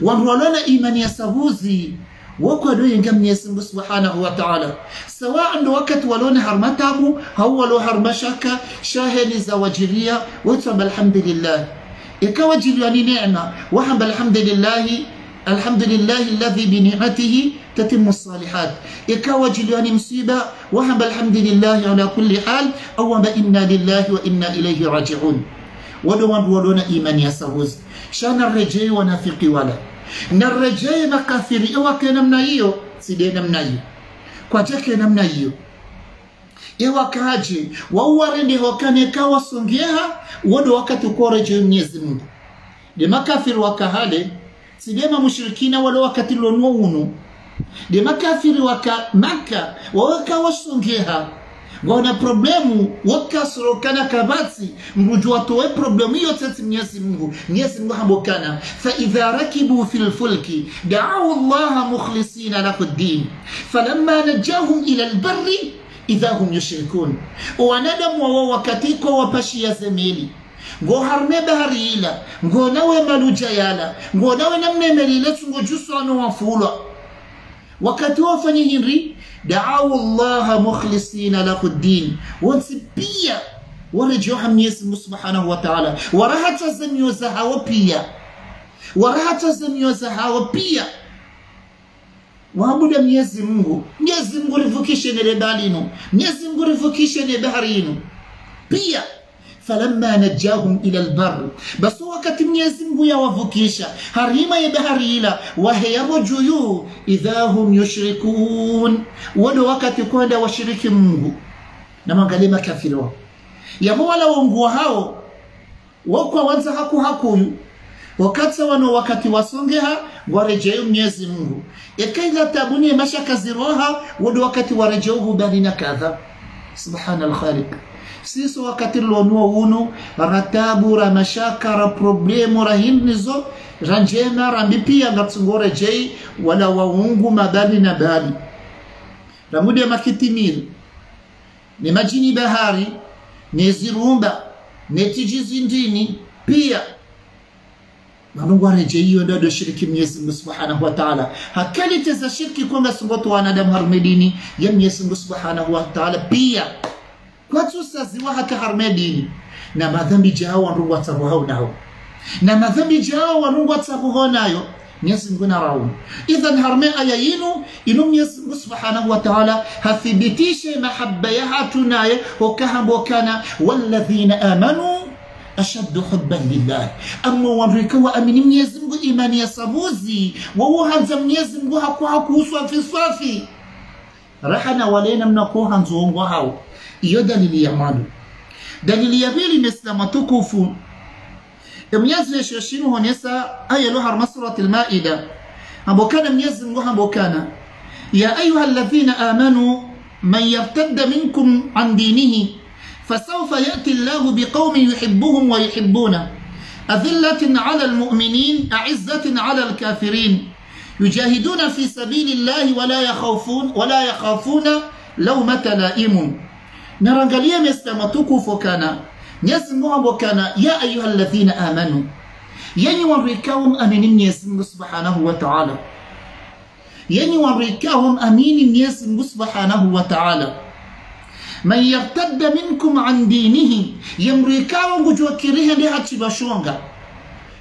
wantu walona imani ya sahuzi wako adoyenga mwenyezi mungu subhanahu wa taala sawa ndo wakati walona harmatabu hau walo harmashaka shaheni za wajiria wetwamba alhamdulillah كواجب يعني نعمة. وحب الحمد لله الحمد لله الذي بنعمته تتم الصالحات. كواجب يعني مصيبة. وحب الحمد لله على كل حال. أوما إنا لله وإنا إليه راجعون. ودوان ولونا إيمان يسوز. شان الرجاء ونافقي ولا. نرجاء مكافر إوا كنا منايو سيدنا منايو كواجه كنا منايو iwakaje wauwarende wakaneka wasongeha wodo wakati ukoreje mwenyezi mungu de makafiri wakahale sidema mushrikina wale wakati lonwo unu de makafiri waka maka waweka wasongeha ngona problemu wakasorokana kabati mruju watowe problemu hiyo tete mwenyezi mungu mwenyezi mungu hambokana fa idha rakibu fi lfulki daau allaha mukhlisina lahu ddin falamma najahum ila lbarri idha hum yushrikun wanadamu wawo wakati ko wapashia zemeli ngo harme bahari ila ngo nawe maluja yala ngo nawe namnemelile tungo jusano wafulwa wakati wafanye hinri daau llaha mukhlisina lahu ddin wansi pia warejoha mwenyezi mungu subhanahu wa taala warahata zemio za hawa pia warahata zemio za hawa pia waabuda mwenyezi mungu. Mwenyezi mungu rivukishe nele balinu mwenyezi mungu rivukishe nile bahari inu pia falamma najahum ila lbar basi wakati mwenyezi mungu yawavukisha harima ya bahari ila waheyabo juyu idha hum yushrikun. Wado wakati kwenda washiriki mungu. Na mangalie makafiri wao. Yamo wala hao. Wako wanza haku hakuyu wakati wano wakati wasongeha warejeo mnyezi mungu. Ekaila tabuni mashaka ziroha wodi wakati warejeo hubari na kadha. Subhana alkhaliq siso wakati lonuo uno ratabu ra mashaka ra problemu ra hinnizo ngatsungore jei wala waungu mabali na bali ramude makitimiri ni majini bahari ni zirumba ni zindini pia manungu areje hiyo ndio shiriki Mwenyezi Mungu Subhanahu wa Ta'ala hakali za shirki kwamba sungoto wanadamu harmedini ya Mwenyezi Mungu Subhanahu wa Ta'ala pia kwa tusaziwa hata harmedini na madhambi jao wanungu watabuhau nao na madhambi jao wanungu watabuhau nayo Mwenyezi Mungu narau idhan harme aya yinu inu Mwenyezi Mungu Subhanahu wa Ta'ala hathibitishe mahabba ya hatunaye ukahambo kana walladhina amanu أشد حبا لله. أما وامريكا وأمين من يزنب إيمان يسابوزي وهو هنزا من يزنب هكو هكو في صافي رحنا ولينا من أكو هنزا وهو إيو دليل يعمالو دليل يبيل ما تكوفو. من يزن يشيشين هنسا أي لوهر مصرة المائدة. أبو كان من يزن أبو كان. يا أيها الذين آمنوا من يرتد منكم عن دينه فسوف يأتي الله بقوم يحبهم ويحبونه. أذلة على المؤمنين أعزة على الكافرين. يجاهدون في سبيل الله ولا يخافون ولا يخافون لومة لائم. نرجل يمستمتكو فكنا يسمو وكنا يا أيها الذين آمنوا يني وريكاهم أمين يسمو سبحانه وتعالى. يني وريكاهم أمين يسمو سبحانه وتعالى. Man yartadda minkum an dinihi yamrikawo ngujokirihe ndi hachibashonga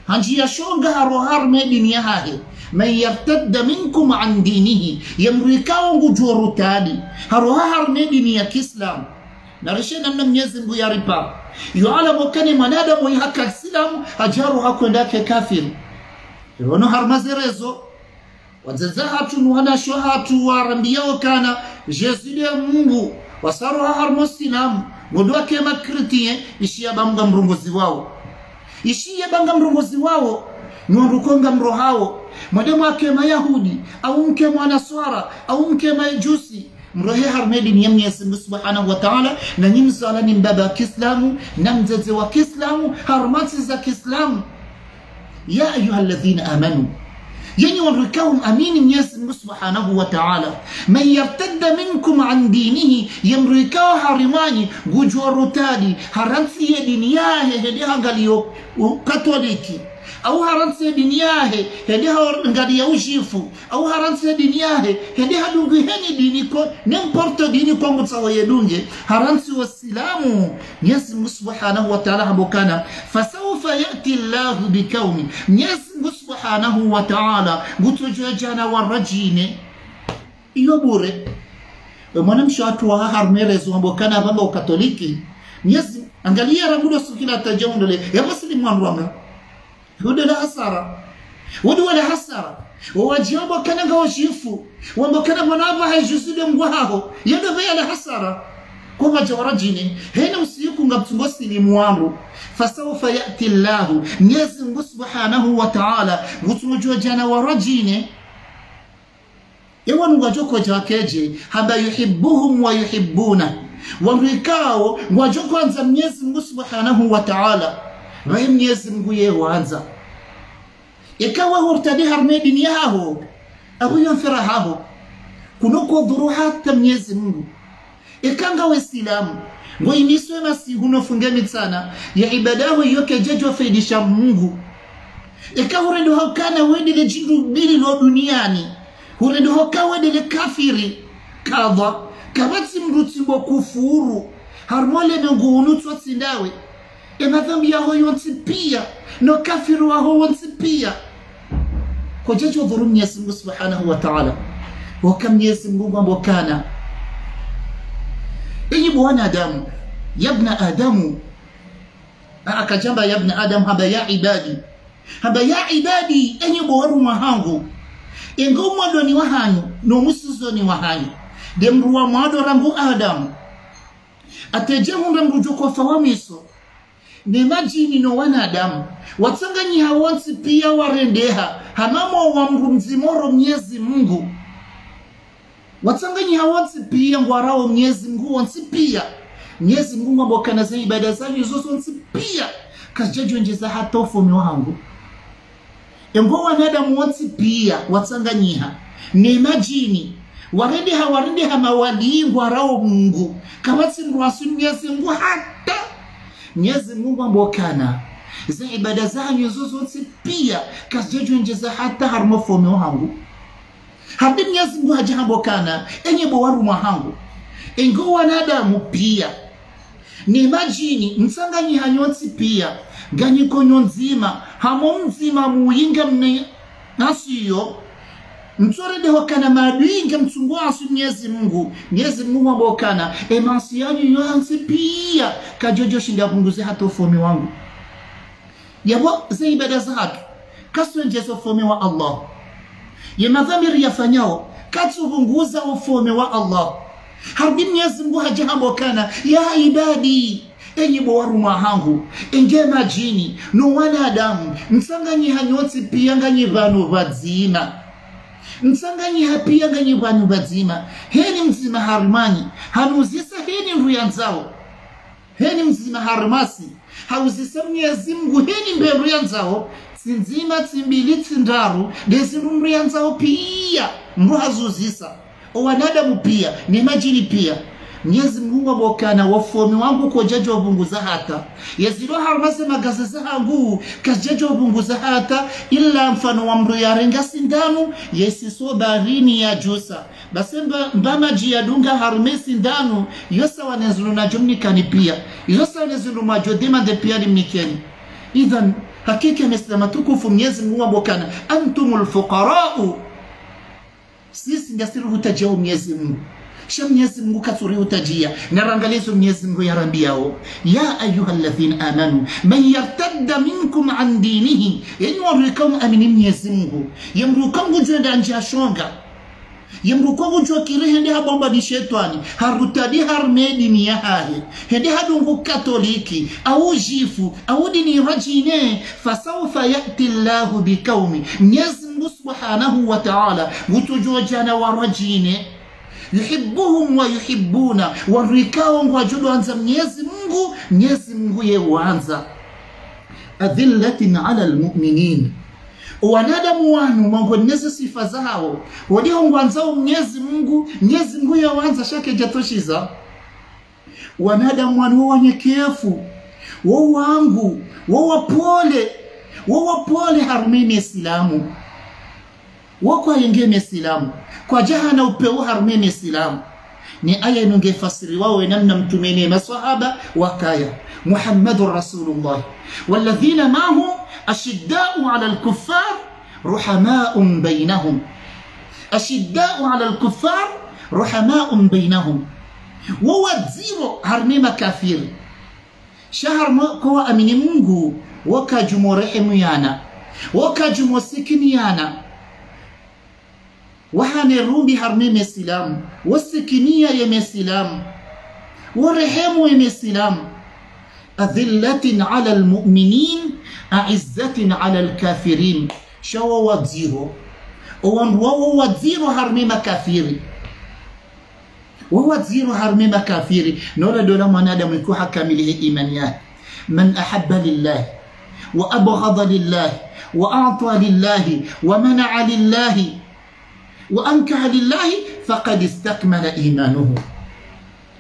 hanjiyashonga haro harme dini yahahe man yartadda minkum an dinihi yamrikawo ngujorutadi haro harme dini ya kislam narishe namna mwenyezi mungu yaripa yualamo kane mwanadamu ihaka islamu hajaru hakwendake kafiru. Irono harmazerezo wazeza hatu nuhanasho hatu warambiyao kana jesile mungu wasaroha harmo silamu ngondo akema kritie ishiya banga mrongozi wao ishiye banga mrongozi wao nwandukonga mro hao mwademu akema yahudi au mke mwanaswara au mke majusi mrohe harmedi ni Mwenyezi Mungu Subhanahu wa Ta'ala na nyimsala ni mbaba Kiislamu na mzeze wa Kiislamu harmati za Kiislamu ya ayuha alladhina amanu يعني وركاهم أمين يزم سبحانه وتعالى. من يرتد منكم عن دينه يمركاه حرماني قجور تالي هرنسي دنياه هديها قاليو كاتوليكي. Au haransi ya dini yahe hedi hangalia ushifu. Au haransi ya dini yahe ha dungu heni dini ko n'importe dini ko ngutsawa yedunge. Haransi wa silamu Mungu Subhanahu wa Ta'ala habokana fasawfa yati Allah bikaumi Mwenyezi Subhanahu wa Ta'ala gutujojana warajine iyo bure. Mwanamshi watu wa harmerezo ambokana baba ukatoliki. Mwenyezi angalia rabudo sukila tajondole ya muslimu wanrama hudo la hasara. Wudu wala hasara. Wajiomba kana nga washifu. Wamba kana mwanaba haijuside mgwaho yado vaya la hasara. Kwa majawarajini hena usiku ngabtungo silimu wangu fasawfa yati llahu nyezi Mungu Subhanahu wa Ta'ala. Gutumujwa jana warajine yawan wajoko jakeje. Hamba yuhibbuhum wa yuhibbuna. Wamrikao wajoko anza mnyezi Mungu Subhanahu wa Ta'ala. Wae Mwenyezi Mungu ye wanza ikawa hurtadi harme dunia yaho abu yonfira haho kunoko dhuru hata mnyezi Mungu ikanga silamu ngo imiswe masi hunofunge mitsana ya ibadawe yoke jejo faidisha Mungu ikahuredo hakana wedele jindu bili lo duniani huredo haka wedele kafiri kadha kabati mruti wa kufuru harmole mengu unutswa tsindawe emadhambi yaho yonsi pia no kafiru waho wonsi pia. Kwa Mungu Subhanahu wa Ta'ala. Waka Mungu ambao kana. Bwana Adamu yabna adamu akajamba yabna Adamu haba ya ibadi. Haba ya ibadi enyi bwaru mwahangu ingo mwado ni wahanyu no musizo ni wahanyu demruwa mwado rangu adamu. Atejehunde mrujo kwa fawamiso nowanadamu watsanganyiha no wanadamu. Watsanganyi hawonsi pia warendeha. Hamamo wa mru mzimoro mnyezi mungu. Watsanganyi hawonsi pia ngwarao mnyezi mungu wonsi pia. Mnyezi mungu ngwambokana za ibada zanyu zozo wonsi pia. Kazijajonjeza hata ufumi wangu. Engo wanadamu wonsi pia watsanganyiha ne majini. Warendeha warendeha mawalii ngwarao mungu. Kavatsimrwasu mnyezi mungu hata mnyezi mungu ambokana za ibada zanyu zozonse pia kazijajonjeza hata harimo fome hangu hadi mnyezi mungu hajahambokana enye bowarumwa hangu ingo wanadamu pia ni majini msanganyi hanyonsi pia ganyikonyo nzima hamo mzima muyinga mne nasiyo mtsoredehokana madwinga mtsungu asu mnyezi mungu. Mnyezi mungu ambokana emansi yanyu yonse pia. Kajojo shinda punguze hata ufomi wangu. Yabo ze ibada zatu kaswenjeza ufomi wa allah. Ye madhamiri yafanyao katsupunguza ufomi wa allah. Harbi mnyezi mungu hajahambokana ya ibadi. Enyi bowarumwa hangu enge majini. No wanadamu msanga nyihanyoti pia nganyi nyivanu vadzima msanganyi hapia nganyi vanu vadzima heni mzima harimanyi hanuzisa heni nruyanzao heni mzima harimasi hauzisa mnyezi mngu heni mbelu yanzao tsinzima tsimbili tsindaru. Dezindu mruyanzao pia. Mru hazuzisa. Owanadamu pia. Ne majini pia mnyezi mungu ambokana wafomi wangu kojaji za hata. Yazilo harumase magazaza hangu kajaji za hata. Ila mfano wa mndu yarenga sindanu yesiso barini ya jusa. Basi mba, mba maji yadunga harume sindanu yosa wanezulu na jumni kanipia yosa wanezulu majodima de pia limnikeni idhan hakika imesilama tukufu mnyezi mungu ambokana antumul fuqarau. Sisi ndasiru hutajao mnyezi mungu sha mwenyezi mungu katsuri utajia narangalizo mwenyezi mungu yarambiao ya ayuha ladhina amanu man yartadda minkum an dinihi yenyi warikam amini mwenyezi mungu yemrukam gujwenda nje ashonga yemruko gujwa kire hende habomba ni shetani harutadi harme dini ya hahe hende hadungu katoliki au jifu au dini rajine fasawfa yati llahu bikaumi mwenyezi mungu subhanahu wa taala gutujojana wa rajine yuhibbuhum wa yuhibbuna. Warikao ngwajudu anza mnyezi mngu mnyezi mngu ye wanza adhillatin ala almuminin. Wanadamu wanu mwangoneze sifa zao. Wadiho ngwanzao mnyezi mngu mnyezi mungu ye wanza shake jatoshiza. Wanadamu wanu wanyekefu. Wo wangu wo wapole. Wo wapole islamu wokwayengeme silamu kwa jahana upeu harumene silamu ni aya inongefasiri wawe namna mtumene masahaba wakaya muhammadun rasulullah walladhina mahu ashiddau ala lkuffar ruhamaun bainahum ashiddau ala lkuffar ruhamaun bainahum wowadziro harme makafiri shaharmo kowa amini mungu wokajumo rehemu yana wokajumo sikini yana وهاني الرومبي هرمي من السلام والسكينية يمي السلام والرحام يمي السلام أذلة على المؤمنين أعزة على الكافرين. شو وزيرو وهو وزيره هرمي مكافيري. وهو وزيرو هرمي مكافيري. نولا دولا منادم يكون حكامله إيمانيات من أحب لله وأبغض لله وأعطى لله ومنع لله وأنكح لله فقد استكمل إيمانه.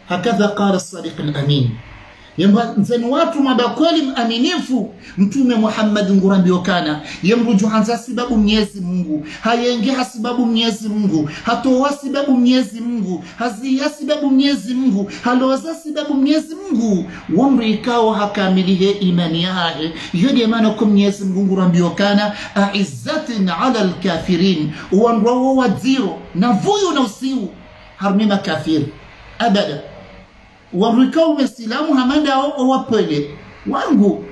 هكذا قال الصادق الأمين. Yemzani watu mabakweli mwaminifu mtume muhammadi ngurambiokana yemrujuhanza sibabu mnyezi mungu. Hayenge sibabu mnyezi mungu. Hatowa sibabu mnyezi mungu. Haziya sibabu mnyezi mungu. Haloza sibabu mnyezi mungu. Ikawa ikawo hakamilihe imani yahe. Yodemana ko mnyezi mungu ngurambiokana aizzatin ala lkafirin uwanrwawo wadziro na vuyu na usiu harumi makafiri abada warikao wesilamu hamadao owapele wangu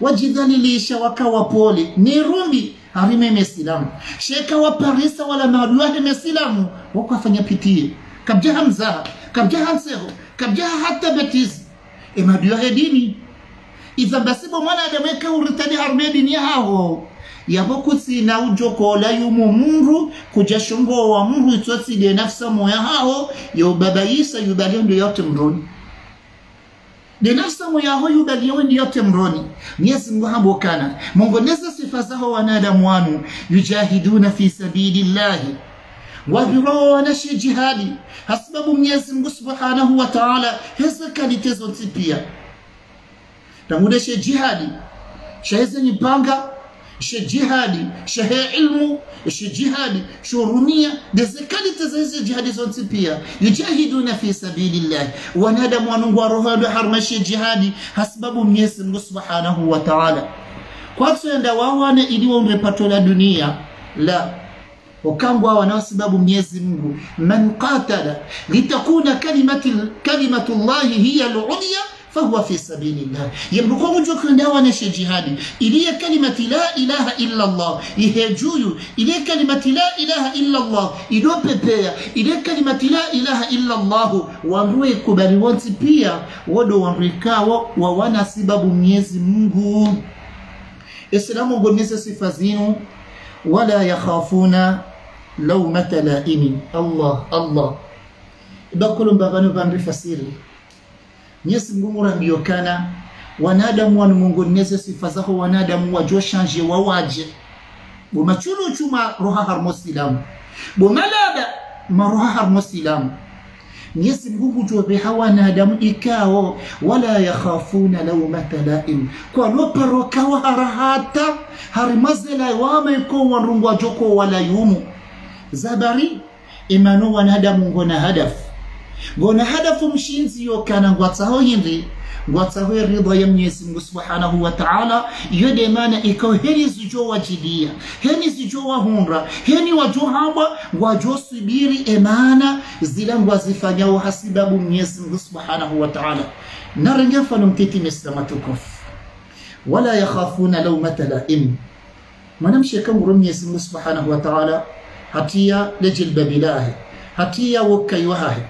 wajidhalilisha wakawa pole. Ni rumbi harime mesilamu. Sheka wa parisa wala maduade mesilamu wakafanya pitie. Kabjaha mzaha kabjaha nseho kabjaha hata betizi emaduahe he dini. Iza mwana ademeka uritani harume dini yaho yabo kutsina ujokola yumu mundu kuja shungo wa mundu de nafsa moya isa yubali yubalendo yote mroni. De nafsa moya yubali ndi yote mroni. Mwenyezi Mungu habokana mongoneza sifa zao wanadamu wanu yujahiduna fi sabilillahi waviroho wanashe jihadi. Hasababu Mwenyezi Mungu subhanahu wa ta'ala heza kalite tipia pia. Tamudeshe jihadi shaheze nyipanga شي جهادي شي علم شي جهادي شو رومية. دزي كاليتا زي جهادي زونتي يجاهدون في سبيل الله. ونادى مانو وروهادو حرم شيء جهادي. حسبب ميسم سبحانه وتعالى. kwatsoenda wawana iliwo mrepato لا dunia la wakambwa wanaosababu mwenyezi من قاتل لتكون litakuna كلمة الله هي العليا fahuwa fi sabilillah yemruko mujo waneshe jihadi iliye kalimati la ilaha illa Allah ihejuyu iliye kalimati la ilaha illa Allah idopepea iliye kalimati la ilaha illa Allah wamruwe kubali wonsi pia wodo wamrikawo wa wana sababu Mwenyezi Mungu Islamu gomeza sifa zinu wala yakhafuna lawmata laimin Allah Allah bakulu mbagano bamri fasiri nyesi ngumura miyokana wanadamu wanmungoneze sifa sifazako wanadamu wajoshanje wawaje buma chulu chuma roha harmo silamu buma lada maroha harmo silamu Mwenyezi Mungu tuwepeha wanadamu ikao wala ya khafuna lawu matalaimu kwa lawmata roka wa harahata harimazela wa ama wameko warungwa joko wala yumu zabari imano wanadamu ngona hadafu ngwatsaho ridha ya Mwenyezi Mungu Subhanahu wa Ta'ala yode mana iko heri zijo wajilia heni zijo wahunra heni wajo hamba ngwajo subiri emana zila ngwazifanya hasibabu Mwenyezi Mungu Subhanahu wa Ta'ala narenge fano mtiti mislama tukufu wala yakhafuna lawmata laim manamshe kanguru Mwenyezi Mungu Subhanahu wa Ta'ala hatia lejilbabilahi hatia wakaywahahi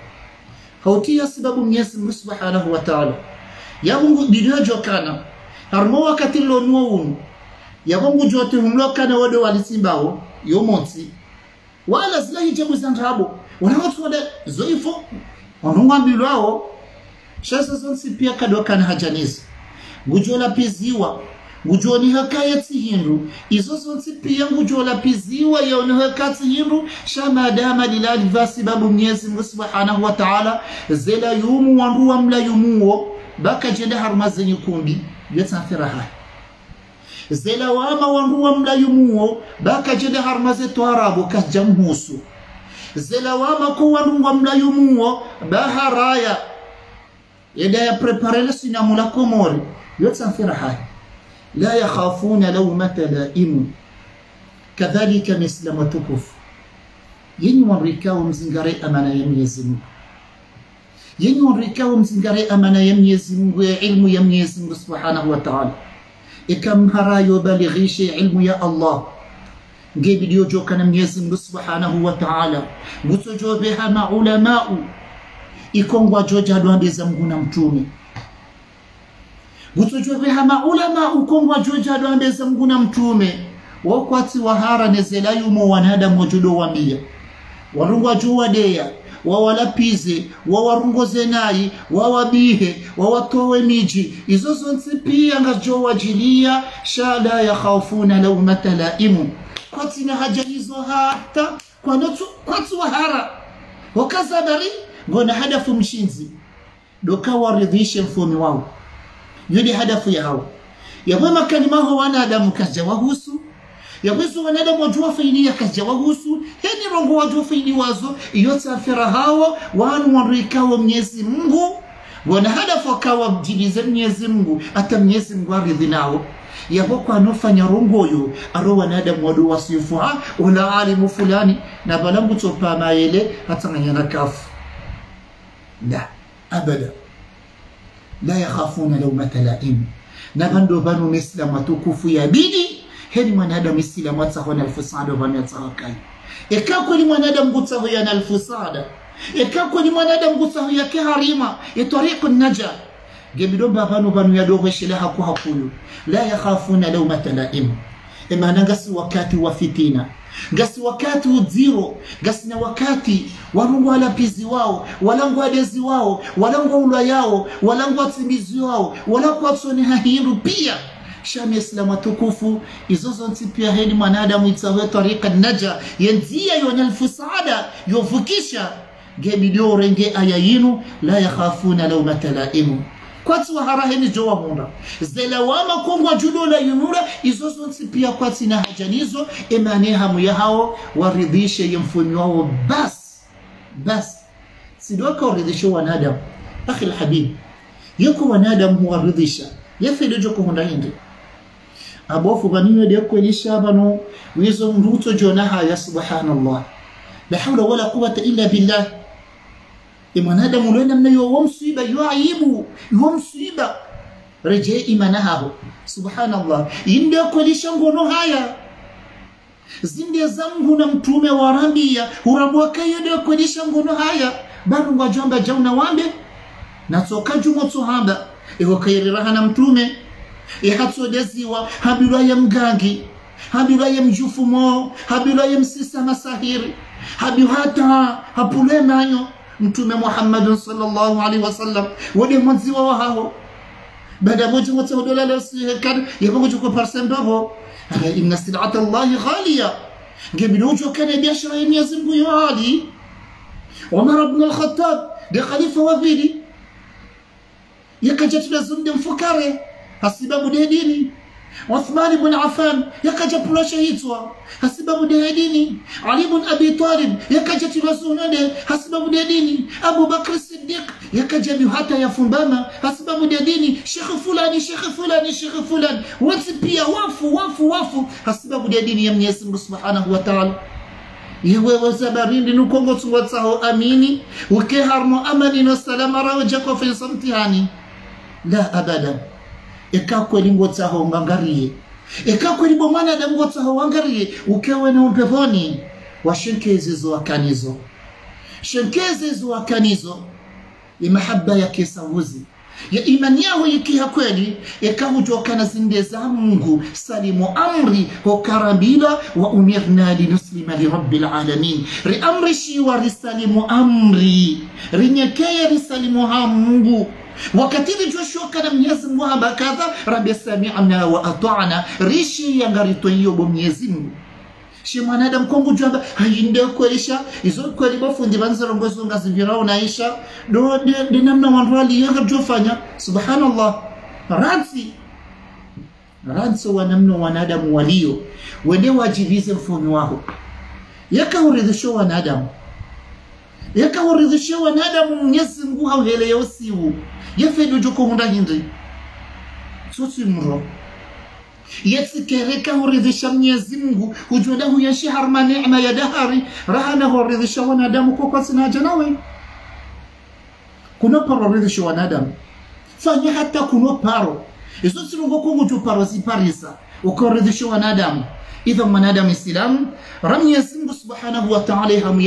hautia sababu Mwenyezi Mungu Subhanahu wa Ta'ala ya Mungu biliyojokana harmo wakati lonuo un. ya Mungu jote humlokana wode walisimbao yomonsi wala zila hijabu zandabo wanawatu wade zoifo shasa zonsi pia kadokana hajanizi ngujola piziwa gujonihoka yetsihindu izo zontsipiya ngujola piziwa yonihoka tsihindu shamadama lilali vasibabu mnyezi mungu subhanahu wa taala zela yumu wanduwa mla yumuwo baka jenda haruma zenye kumbi yetsanfira haya zela wama wanduwa mla yumuwo baka jenda haruma zetu arabo kahja mhusu zela wama ko wanduwa mla yumuwo baharaya yeda ya preparele sinyamula komori yetsanfira haya لا يخافون لومة لائم. كذلك مثل ما تكف. ينون ريكاوم زنغاري أمانا يميزن ينون ريكاوم زنغاري أمانا يميزن وعلم يميزن سبحانه وتعالى. إكم هرا يبالغيش علم يا الله. جيب يوجو كان ميزن سبحانه وتعالى. وتجو بها مع علماء. يكون وجوجا لوان بزمغنا متومي gutojobe hama ulama ukongwa joja dwambeza Mungu na mtume. Wokwati wahara nezela yumo wanadamu wajodo wambia warungwa juwa deya wawalapize wawarungoze nayi wawabihe wawatowe miji. Izo zonse pia ngajowajilia shala yakhafuna laumata laimu kwatina haja hizo hata kwanotu kwatu wahara wakazabari ngona hadafu mshinzi. Doka waridhishe mfomi wao yudi hadafu yao yamwema kalimaho wanadamu kaja wahusu. Yawezo wanadamu wajua faini ya kaja wahusu. Heni rongo wajua faini wazo. Iyo safira hawa wanu wanrikawa mnyezi mungu. Wana hadafu wakawa mjilize mnyezi mungu. Hata mnyezi mungu aridhi nao. Yabo kwanofanya rongoyo aro wanadamu wadu wasifuha ula alimu fulani. Na balangu topa mayele hatanganyana kafu. La abada la yakhafuna laumata laim. Na bando banu mislamu ya yabidi heli mwanadamu islamu atsaho na alfusada vanu yatsaho kai eka kweli mwanadamu gutsaho yana alfusada? Ekakweni mwanadamu gusaho yake harima? Etariqu naja gemidomba banu banu yadogheshele haku hakulu la yakhafuna laumata laim. Emana ngasi wakati wa fitina ngasi wakati udziro ngasina wakati warungu walapizi wao walangu wadezi wao walangu ula yao walangu watsimbizi wao walangu watsoni hahiru pia. Shami islamu tukufu izo pia heni mwanadamu itsawe tarika naja yenziya yonyalfu saada yovukisha gemidorenge aya yinu la yakhafuna laumata laimu kwatsi waharaheni jowamuna zela wamakongwa judo la yunura izo zonse pia kwatsi na hajanizo emane hamu ya hao waridhishe yemfumi wao bas basi sidoka waridhishe wanadamu akhi lhabib yeko wanadamu huwaridhisha yefedejo kuhunda hindi abofu ganiwe baniwe dekwejisha bano wizo mruto jonaha ya subhanallah la haula wala quwata illa billah mwanadamu lwenda mna yuwa msiba yo aibu yo msiba. Reje imanahaho subhanallah. Inde kwelisha ngono haya. Zinde zangu na mtume wa rambia urabwaka kwelisha ngono haya. Banu jau jauna wambe. Natsoka jumo tsohamba iwakairiraha na mtume. Ihatsodeziwa habilwaye mgangi. Habilwaye mjufumo. Habilwaye msisa masahiri habihata hapule manyo mtume muhammadin sallallahu alaihi wasallam wode mwanziwa wa hao baada moja wote hodolala usihekan yabango juko parsembaho inna silata allahi ghaliya ngebinujo kana biashara ya Mwenyezi Mungu yo hali Umar ibn al-Khattab de khalifa wa pili yakaja tunazumde mfukare hasibabu de dini Uthman ibn Affan yakaja pulasha hitwa hasibabu de dini Ali ibn Abi Talib yakaja tunazunade hasibabu de dini Abu Bakr Siddiq yakaja hata yafumbama hasibabu de dini Sheikh fulani Sheikh fulani Sheikh fulani wote pia wafu wafu wafu hasibabu de dini ya Mwenyezi Mungu Subhanahu wa Ta'ala yewewe sabarindi nukongo tsuwatsaho amini uke harmo amani no salama rawo jako fe samtihani la abada ekakweli ngotsaho ngangariye ekakweli bomwana da ngotsaho wangariye ukewe na umpeponi washenkezi zo akanizo. Shenkezi zo akanizo. Imahaba ya kisavuzi ya imani yaho ikiha kweli ikahujokana zinde za mungu. Salimu amri hokarabila wa umirna linuslima lirabbil alamin ri amri shiwa risalimu amri. Rinyekeye risalimu ha mungu wakati na mwenyezi mungu hamba kadha rabbi sami'na wa ata'na rishi yangarito iyo bo mwenyezi mungu. Shi mwanadamu kongu jwamba hayinde kwelisha izo kweli bafundi banzirongozo ngazivirawo naisha do de, namna wanrali yaga jofanya? Subhanallah. Ransi. Ransi wa namna wanadamu walio. Wende wajibize mfumi waho yakauridhisho wanadamu yakauridhisho wanadamu mwenyezi mungu hauheleya usiwu yafedo jukuhunda hindi tsotsi mro yetikereka huridhisha Mwenyezi Mungu hujuda huyashi harma neema ya dahari rahana huridhisha wanadamu kwa kwa sina janawe kuno paro ridhisha wanadamu fanya hata kunoparo izo sinungo kungu tu paro ziparisa ukoridhisha wanadamu idha mwanadamu islamu ramnyezi Mungu subhanahu wa ta'ala hamu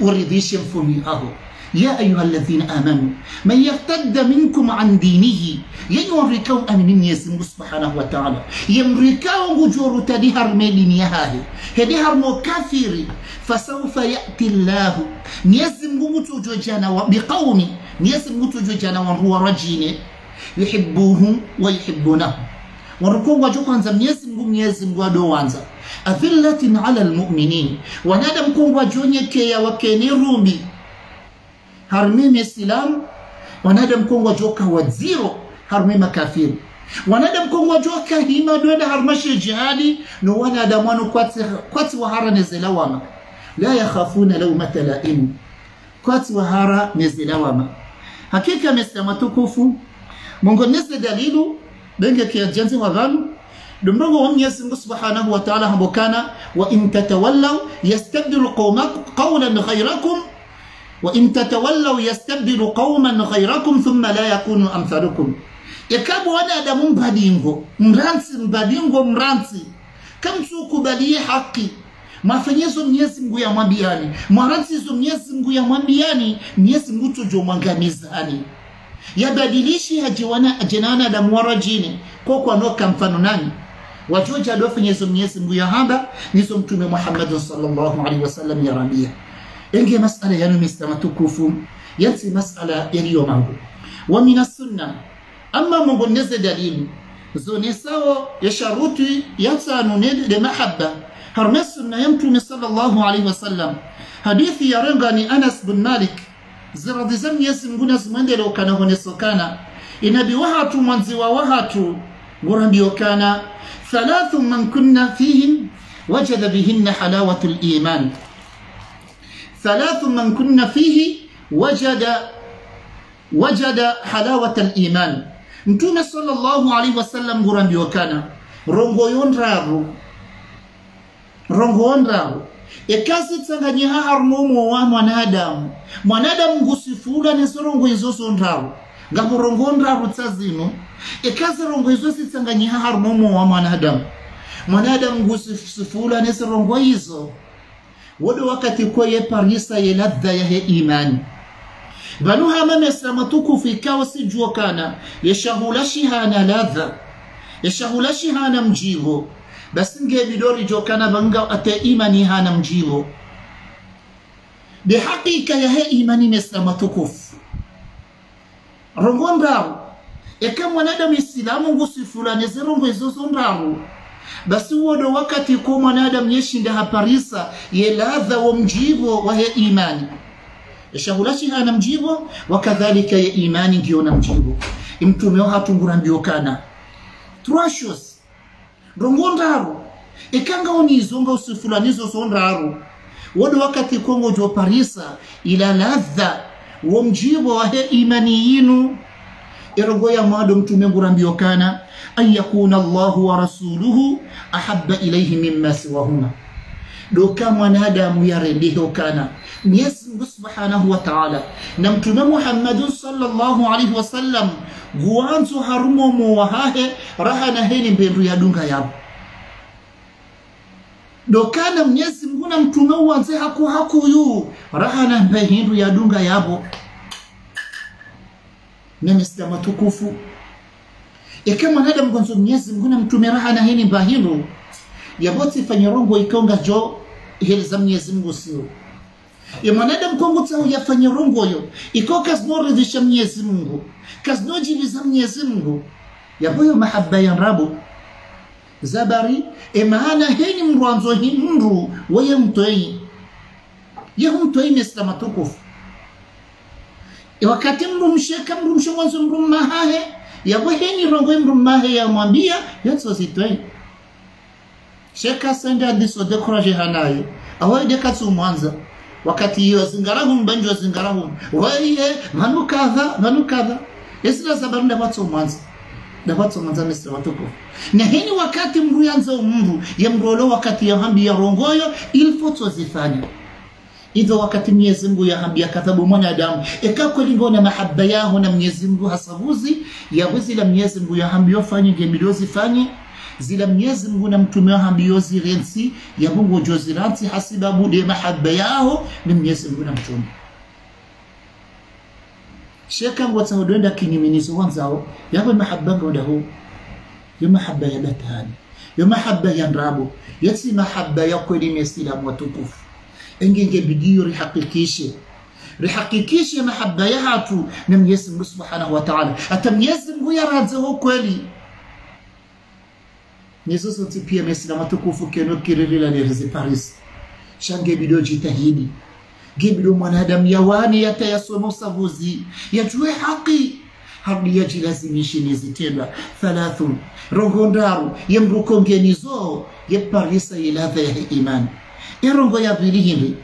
uridhishe mfumi haho يا أيها الذين آمنوا من يرتد منكم عن دينه ينوركو أمن يسمى سبحانه وتعالى. يمركو وجور تدهر ميلين يهاه هدهر مكافر فسوف يأتي الله. نيسم متوجو جانا بقوم نيسم متوجو جانا وهو رجين يحبوهم ويحبونه. وركوم وجوه أنزا ميزن قوم يزن قادو أنزا أذلة على المؤمنين ونادم كوم وجوني كيا وكيني رومي هرمي مسلم ونادم كوم وجوك وزيرو هرمي مكافير ونادم كوم وجوك هيما دون هرمش الجهادي نو ونادم وانو كوات كوات وهارا نزل وما لا يخافون لو متلائم كوات وهارا نزل وما هكيكا مسلمة تكوفو مونغو نزل دليلو benga ke janzi wadhalu dumrongo wam yes ngu subhanahu wa ta'ala hambokana wa in tatawallaw yastabdil qawlan ghayrakum wa in tatawallaw qawman ghayrakum thumma la yakunu amthalukum yakabu wanadamu mbadingo mransi mbadingo mransi. Kamsukubalie haki mafanyezo mnyezi mngu ya mwambiani mwaransizo mnyezi mngu ya mwambiani mnyezi mngu tujomwangamizani yabadilishi hajiwana ajenana da mwarajini kwa kwa noka mfano nani wajoja adofanyezo mnyezi mngu ya hamba nizo mtume Muhammad sallallahu alaihi wasallam ya rabia enge masala yanu mista matukufu yansi masala yaliyo mambo wa min sunna amma mungoneze dalili zone sawa ya sharuti yatsanu ne de mahabba harme sunna ya mtume sallallahu alaihi wasallam hadithi ya renga ni Anas bin Malik ziradhi za Mwenyezi Mungu na zimwendele ukana honesokana inabi wahatu mwanzi wa wahatu ngurambiokana thalathu man kunna fihim wajada bihinna halawatu liman thalathu man kunna fihi wajada wajada halawata liman mtume sallallahu alaihi wasallam ngurambiokana rongo yondraru yondraru ekazi tsanganye haharmomo wa mwanadamu. Mwanadamu ngusifula nesorongo izo sondraru ngamurongo ndraru tsazino ekasi rongo izo sitsanganye haharmomo wa mwanadamu. Mwanadamu ngusifula nesorongo izo. Wodo wakati kweye parisa ye ladha yahe imani. Banu hama mesra matukufu ikawo sijuokana. Yeshahula shihana hana ladha yeshahula shihana mjigo basi ngebidori jokana banga ate imani hana mjigo de hakika yahe imani mesra matukufu. Rongo ndaru eka mwanadamu isilamu ngusifulane zirongo izozo ndaru basi wodo wakati ko mwanadamu yeshinda haparisa ye ladha wa mjivo wa he imani. Yashahulashi hana mjivo wakadhalika ye imani ngiona mjivo imtume wa hatungurambiokana trashos rongo ndaro ikanga onizonga usifulanizo zo ndaru wodo wakati kongo jo parisa ila ladha womjibo wahe wa he imani yinu. Irongo ya mwado mtume ngurambiokana an yakuna allahu wa rasuluhu ahabba ilayhi mimma siwahuma. Doka mwanadamu yarendihokana kana mwenyezi mungu subhanahu wa taala. Na mtume muhammadun sallallahu alaihi wasallam guwanzo harumomo wahahe rahana heni mbendu ya dunga yabo dokana mwenyezi mungu na mtume uwanze haku hakuyu mbe hindu ya dunga yabo. Nemesida matukufu. Eke mwanadamu gonzo mwenyezi mungu na mtume rahana heni mbahindu yaboti fanya rongo ikonga jo heli za mwenyezi mungu sio ya mwanadamu kwangu tsao yafanya rongo yo. Iko kazinoridhisha mnyezi mungu. Kazinojiliza mnyezi mungu. Yaboyo mahaba ya rabu zabari emaana heni mrwanzo hi mru waye mtoi. Ya mtoi mesta matukufu. Wakati mru msheka mru mshe mwanzo mru mahahe yabo heni rongo mru mahe yamwambia yatso sitoi sheka senda diso dekuraje hanaye awaide katsu mwanza wakati hiyo zingarahum banjo zingarahum. Waiye manu kadha manu kadha. Yesira watu mwanzo. Mwanza watu mwanzo mesira watu kwa na hini wakati mru yanza mru ya mrolo wakati ya hambi ya rongoyo ilfo tozifanya idho wakati Mwenyezi Mungu yahambia kadhabu mwanadamu eka kweli na mahaba yaho na Mwenyezi Mungu hasabuzi ya zila Mwenyezi Mungu yahambia fanye ngemidozi fanye zila mnyezi Mungu na mtume wa hambio zirensi ya Mungu joziransi hasibabu de mahaba yao ni mnyezi Mungu na mtume. Sheka ngwata hodenda kinyiminizo wanzao yawe mahaba ngoda hu yo mahaba ya batani yo mahaba ya ndrabo yasi mahaba ya kweli mesilamu watukufu engenge bidiyo rihakikishe rihakikishe mahaba ya hatu na mnyezi Mungu Subhanahu wa Ta'ala. Hata mnyezi Mungu yaradzeho kweli nizo zote pia mesina matukufu keno kiririla nerezi Paris. Shange bido jitahidi gebido mwanadamu yawane yatayasoma usavuzi yajue haki. Hadi yajilazimishe nizitenda thalathu rongo ndaru yemrukongenizo yeparisa iladha ya imani irongo ya pili hindi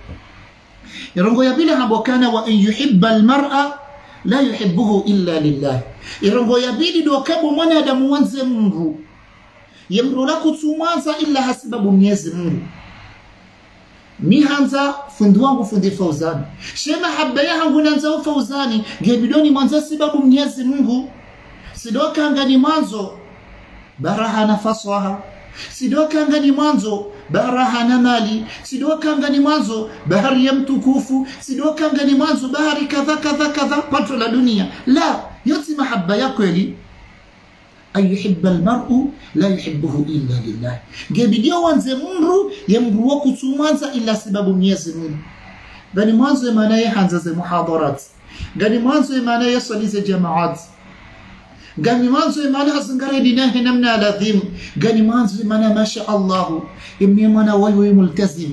irongo ya pili habokana wa in yuhibba almar'a la yuhibbuhu illa lillah. Irongo ya pili dokabo mwanadamu wanze mru yemru la kutsumwanza illa hasibabu mnyezi mungu. Mihanza fundi wangu fundi fauzani. Shema haba yahangu nanza fauzani. Gebidoni mwanza sibabu mnyezi mungu. Sidokanga ni mwanzo baraha na sidokanga ni mwanzo barahana mali. Sidokanga ni mwanzo bahari ya mtukufu. Sidokanga ni mwanzo bahari kadha kadha kadha pato la dunia. La yote mahaba ya أن يحب المرء لا يحبه إلا لله. جبدي وانز مرو يمرو كتومانز إلا سبب ميز مرو غني مانز من أي حنز محاضرات. غني مانز من أي صليز جماعات. غني مانز من أي حسنكر دينه نمنا لذيم غني مانز من ما شاء الله. إمي من أي ملتزم.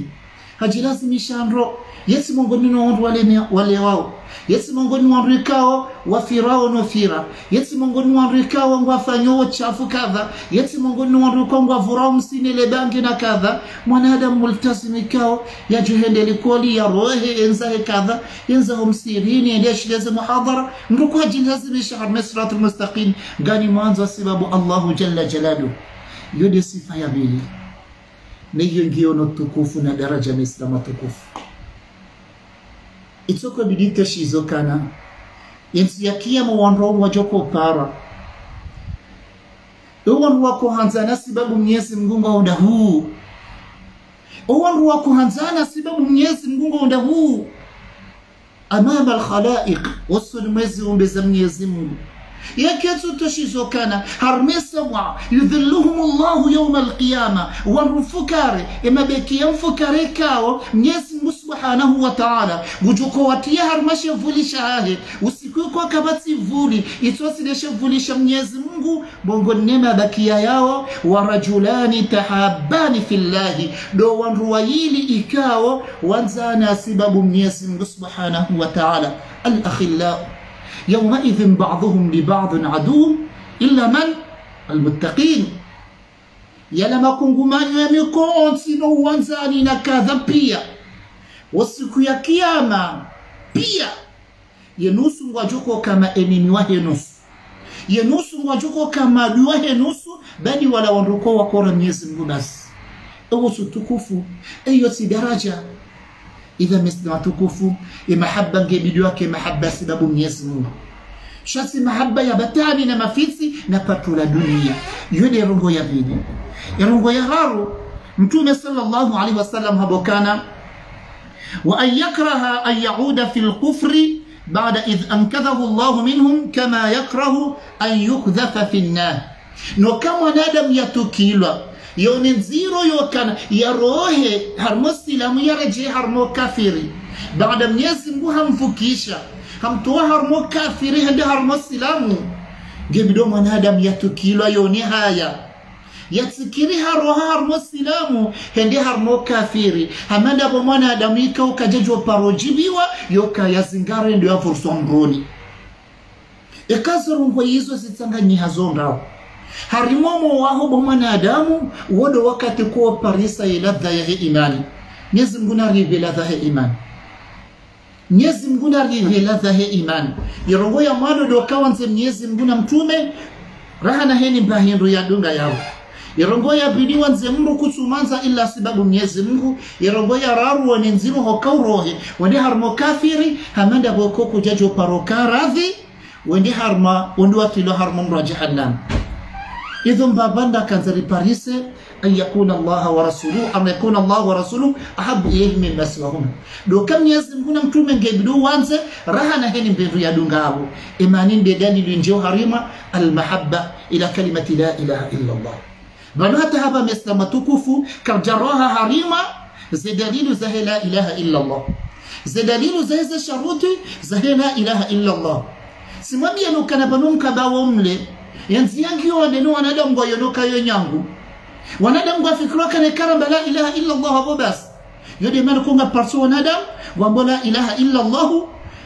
هجلازم يشان رو. yesi miongoni mwa watu wale walewao yesi miongoni mwa wantu ikao wafirao nofira yesi miongoni mwa wantu ikao wangu wafanyowo chafu kadha yesi miongoni mwa wantu ikao wavurao msini lebangi na kadha mwanadamu multazim ikao yajuhende likoli yarohe enzahe kadha enzaho msirini endeshileze muhadhara ndukwajilazimisha harme siratu lmustaqim gani mwanzo wa sababu allahu jalla jalaluhu hiyo ndio sifa ya pili na hiyo ndio tukufu na daraja ya miislamu tukufu itsoko bidita shizokana. Yensi yakiyama wanro wajoko para. Uwan wa ko hanzana sibabu mnyezi mgunga unda huu wa ko hanzana sibabu mnyezi mgunga unda huu amama alkhalaiq wasul mwezi umbeza mnyezi mungu يا كيتو تشيزو كان هرميسا وا يذلهم الله يوم القيامة والفكار إما بكي فكاري كاو نيس مسبحانه وتعالى. وجوكو واتي هرمشا فولي شاهد. وسكوكو كباتي فولي. يتوسل فولي شمنيز مungu بونغو نيما بكي ياو. ورجلان تحابان في الله. دو روايلي إكاو. وانزانا سبب نيس سبحانه وتعالى. الأخلاق يومئذ بعضهم لبعض عدو إلا من؟ المتقين. يلما كونغوماني يمي كون سينو وانزاني نكاذا بيا وسكويا كياما بيا. ينوس وجوكو كما إنيمي وهنوس ينوس وجوكو كما وهنوس بني ولا وانروكو وكورا ميزن غناس أو ستكوفو أيوة سي درجة إذا مثل ما تكفو إيه المحبة نجيبيدوها إيه كمحبة سبب ميزمو شاسي محبة يبتعني نما فيسي نبطل الدنيا. يوني رنغو يغيني يرنغو هارو. نتوم صلى الله عليه وسلم هبوكانا وأن يكره أن يعود في الكفر بعد إذ أنكذه الله منهم كما يكره أن يخذف في النار. نو كما نادم يتكيلوا nziro yokana yarohe harmo silamu yareje harmo kafiri. Baada mnyezi mungu hamfukisha hamtoa harmo kafiri hende harmo silamu. Ngebido mwanadamu yatukilwa yoni haya. Yatsikiri haroha harmo silamu hende harmo kafiri. Hamanda bo ika ukajejo parojibiwa yoka yazingare ndio yafurswa mruni. Ikazorungo yizo zitsanganyiha zondawo harimomo waho bo mwanadamu wodo wakati kuwa parisa iladha ya imani. Mwenyezi Mungu narive ladha ya imani. Mwenyezi Mungu narive ladha ya imani. Irongo ya mwado do kawanze Mwenyezi Mungu na mtume raha na heni mbahindu ya dunga yao. Irongo ya bidi wanze mru kusumanza ila sababu Mwenyezi Mungu irongo ya raru wani nzimu hokaurohe wende harmo kafiri hamanda boko kujajo paroka radhi wende harma undu wa filo harmo mra jahannam إذا بابنا كان ذري باريس أن يكون الله ورسوله أن يكون الله ورسوله أحب إليه من مسلهم لو كم يزم هنا مكتوب من جيب دو وانس راح نهين بين ريا دون غابو إيمانين بدان لينجو هريمة المحبة إلى كلمة لا إله إلا الله. بل هتا هبا مسلمة تكفو كرجراها هريمة زي دليل زي لا إله إلا الله. زي دليل زي زي لا إله إلا الله. سمامي أنو كان بنوم كباومله yanzi yangi wanenu wanadamu gwayonoka yo nyangu. Wanadamu gwa fikira kane karamba la ilaha illa Allah abo bas yode man kunga parso wanadamu gwambo la ilaha illa Allah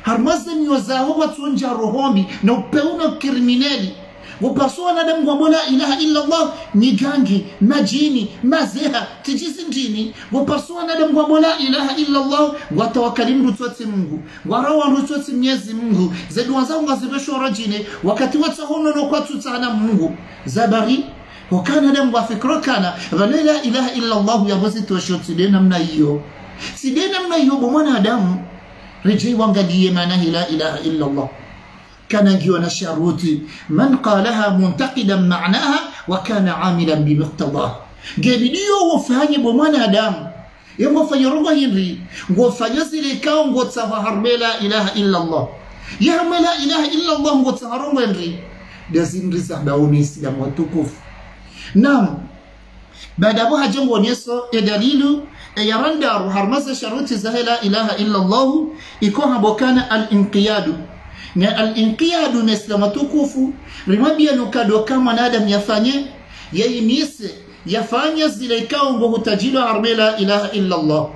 harmazen zaho watunja rohomi na upeuno kriminali waparso wanadamu wambo la ilaha illa Allah. Ni gangi majini mazeha tijisi ndini. Na wanadamu wambo la ilaha illa Allah. Watawakali mru twati Mungu. Warawa mru twati mnyezi Mungu zedu wanzangu ngazibesho rajine. Wakati wata hono nukwa tutana Mungu. Zabari wakana damu wa fikro kana. La ilaha illa Allah ya bosi toshoti de namna hiyo. Si de namna hiyo bo mwanadamu. Rejei wangalie maana la ilaha illa Allah كان يونسي الروتي من قالها منتقدا معناها وكان عاملا بمقتضاه. جابيديو إيوه، وفاني بمانا دام يبو فيروغا ينري. وفيزري كاون وتسفهر بلا إله إلا الله. يا لا إله إلا الله وتسفهر ينري. دازين رزا داوني سلام وتوكوف نعم. بعد أبو هاجم ونيسو دليل يا راندار وهرمز شروط لا إله إلا الله يكون هبو كان الانقياد. Na al-inqiyadu na islamu tukufu. Rimabia nukado kama nadam yafanye yaimise yafanya zile ikao ngo hutajilo harme la ilaha illa allah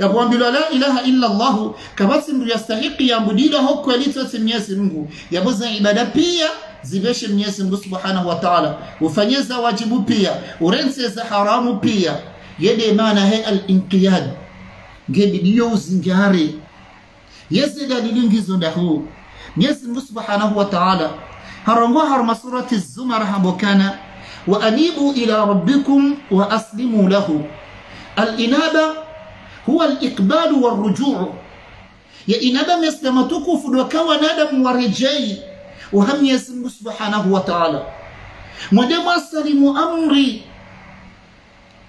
yakuambilwa la ilaha illa allah kabasi mndu yastahiki yambudila hoko yalitose mnyezi mungu yabuza ibada pia zibeshe mnyezi mungu subhanahu wa ta'ala. Ufanyeza wajibu pia urenseza haramu pia. Yede maana he al-inqiyad. Ngebidiyo uzingare يزيد للنجز له يزيد سبحانه وتعالى هرنغو هرم سورة الزمر هبوكانا وأنيبوا إلى ربكم وأسلموا له الإنابة هو الإقبال والرجوع يا إنابة مسلمتكو وكوى نادم ورجي وهم يزيد سبحانه وتعالى مدام أسلموا أمري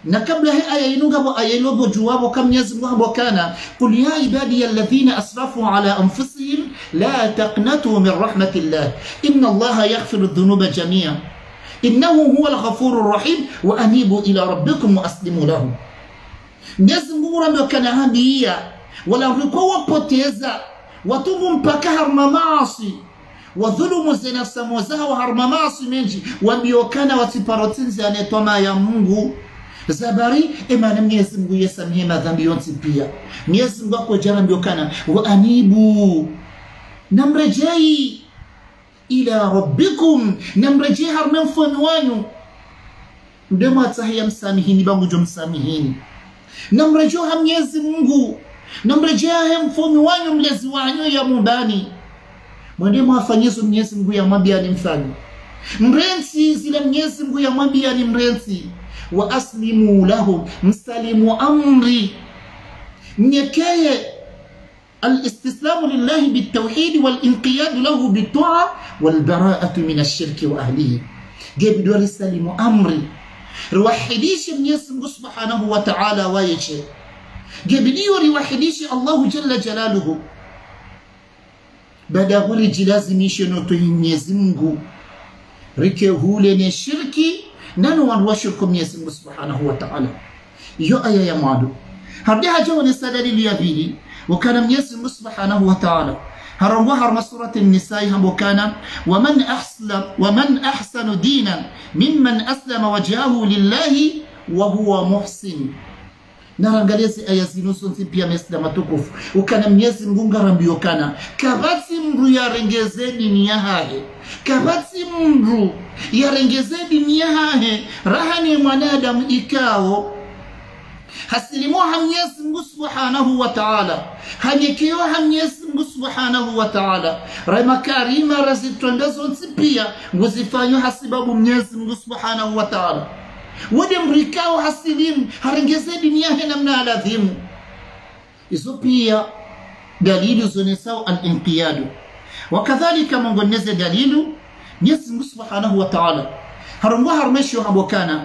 na kabla hii aya inungabo aya ilobo juwabo kam Mwenyezi Mungu kana qul ya ibadi alladhina asrafu ala anfusihim la taqnatu min rahmatillah inna allaha yaghfiru dhunuba jami'a innahu huwa alghafuru rahim wa anibu ila rabbikum wa aslimu lahu Mwenyezi Mungu rambe kana hambia wala ulikuwa wapoteza watubu mpaka harma maasi wadhulumu zinafsa mwazao harma maasi menji wabiokana wasiparotinzi anetoma ya Mungu zabari emana Mwenyezi Mungu yesamhe madhambi yonsi pia. Mwenyezi Mungu akojara mbiokana wa anibu namrejei ila rabbikum namrejei harme mfoni wanyu mdemo atahia msamihini bangu jo msamihini. Namrejea Mwenyezi Mungu namrejea he mfoni wanyu mlezi wanyu ya mumbani mwende mwafanyizo Mwenyezi Mungu ya mwambia ni mfani mrensi zile Mwenyezi Mungu ya mwambia ni mrensi wa aslimu lahum, msalimu amri, mnyekee alistislamu lillahi bitauhidi walinqiyadu lahu bitaa walbaraatu min alshirki wa ahlihi. Gebi dori salimu amri, riwahidishe Mwenyezi Mungu subhanahu wa taala wayeche, gebi riwahidishe Allahu jalla jalaluhu. Baada ya hori jilazimishe noto Mwenyezi Mungu. Rike hule ne shirki nani wan washirku Mwenyezi Mungu Subhanahu wa Ta'ala. iyo aya ya mwanzo. Hardia hajawa ni sadali ya pili wakana Mwenyezi Mungu Subhanahu wa Ta'ala هرموا هرم سورة النساء هم وكان ومن أحسن ومن أحسن دينا ممن أسلم وجهه لله وهو محسن naangalia hizi aya zinosozi pia maislamu matukufu ukana mnyezi mgunga mruya kabati mru yarengezeni niyahahe kabati mru yarengeze dini yahahe rahani mwanadamu ikao. Hasilimuha mnyezi mngu Subhanahu wa Ta'ala hanyekewaha mnyezi mngu Subhanahu wa Ta'ala. Remakarima razitwendezo pia nguzifanywa hasibabu mnyezi mngu Subhanahu wa Ta'ala. Wode mrikao hasilimu harengeze dini yake namna aladhimu izo pia dalili zonesao al-inqiyadu wakadhalika mongoneze dalilu Mwenyezi Mungu Subhanahu wa Ta'ala harongwa harmesho habokana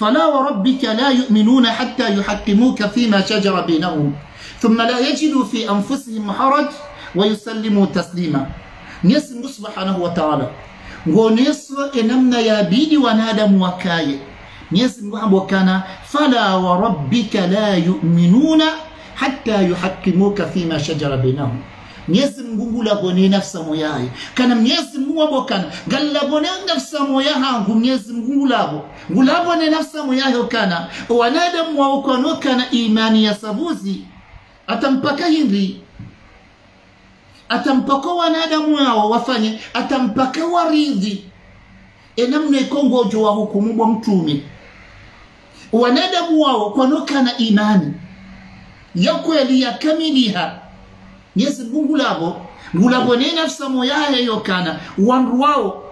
فلا وربك لا يؤمنون حتى يحكموك فيما شجر بينهم. ثم لا يجدوا في أنفسهم حرج ويسلموا تسليما. نيس سبحانه وتعالى. ونيس إنمنا يا بيدي ونادم وكاي. نيس وكان فلا وربك لا يؤمنون حتى يحكموك فيما شجر بينهم. Mwenyezi Mungu labone nafsa moyaye. Kana mnyezi Mungu abokana galabone nafsa moyaha hangu mnyezi Mungu labo ngulabone nafsa moyahe kana wanadamu wa ukono kana imani ya sabuzi atampaka hindi. Atampaka wanadamu wao wafanye atampaka waridhi. Enamna ikongo jo wa hukumu bwa mtume. Wanadamu wao kwanokana imani. Ya kweli ya kamiliha ngulabo ngulabo ne ngulabone nafsa moyahe yokana wandu wao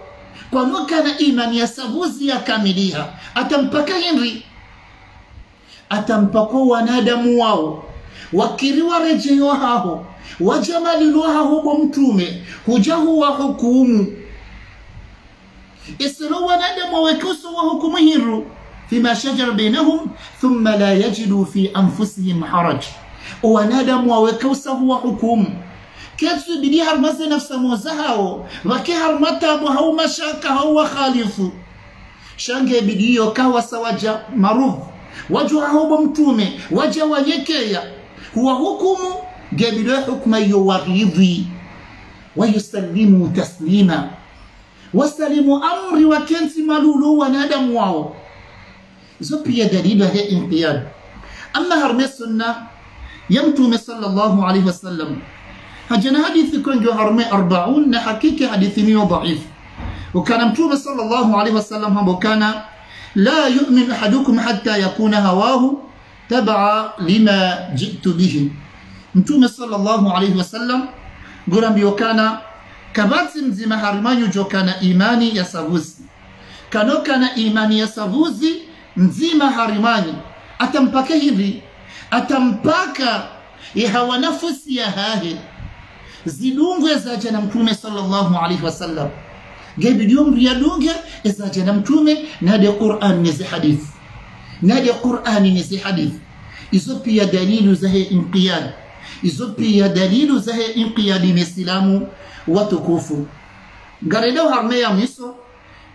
kwanokana imani ya sabuzi ya kamiliha atampaka henri atampako wanadamu wao. Wakiriwa rejeyo haho. Wajamalilwa haho bo mtume. Hujahu wa hukumu. Isiro wanadamu wekuso wa hukumu hiru fima shajara bainahum thumma la yajidu fi anfusihim haraj wanadamu waweke wawekeusa wa hukumu ketsu bidi harmaze nafsa mozahawo vake harmatabo hau mashaka hau wa khalifu shange bidi yo kawa sawaja maruhu wajwa hobo mtume waja wayekeya huwa hukumu gebido hukma yo waridhi wayusallimu taslima wasalimu amri wa wakensi malulu wanadamu wao zo pia dalilo he inqiyad amma harme sunna ya mtume sallallahu alaihi wasallam hajana hadithi kwenye harme 40 na hakika hadithi niyo dhaifu وكان متوبة صلى الله عليه وسلم هم كان لا يؤمن أحدكم حتى يكون هواه تبع لما جئت به متوبة صلى الله عليه وسلم قرم يوكان kabati mzima harimanyu jo kana imani ya savuzi kano kana imani ya savuzi mzima harimanyu atampaka ihawa nafusi ya hahe zidungwe zaja na mtume sallallahu alaihi wasallam gebidiyo mriya dunge ezaja na mtume nade quran nezi hadithi nade qurani nezi hadithi izo pia dalilu zahe inqiyad izo pia dalilu zahe inqiyadi misilamu watukufu harme ya miso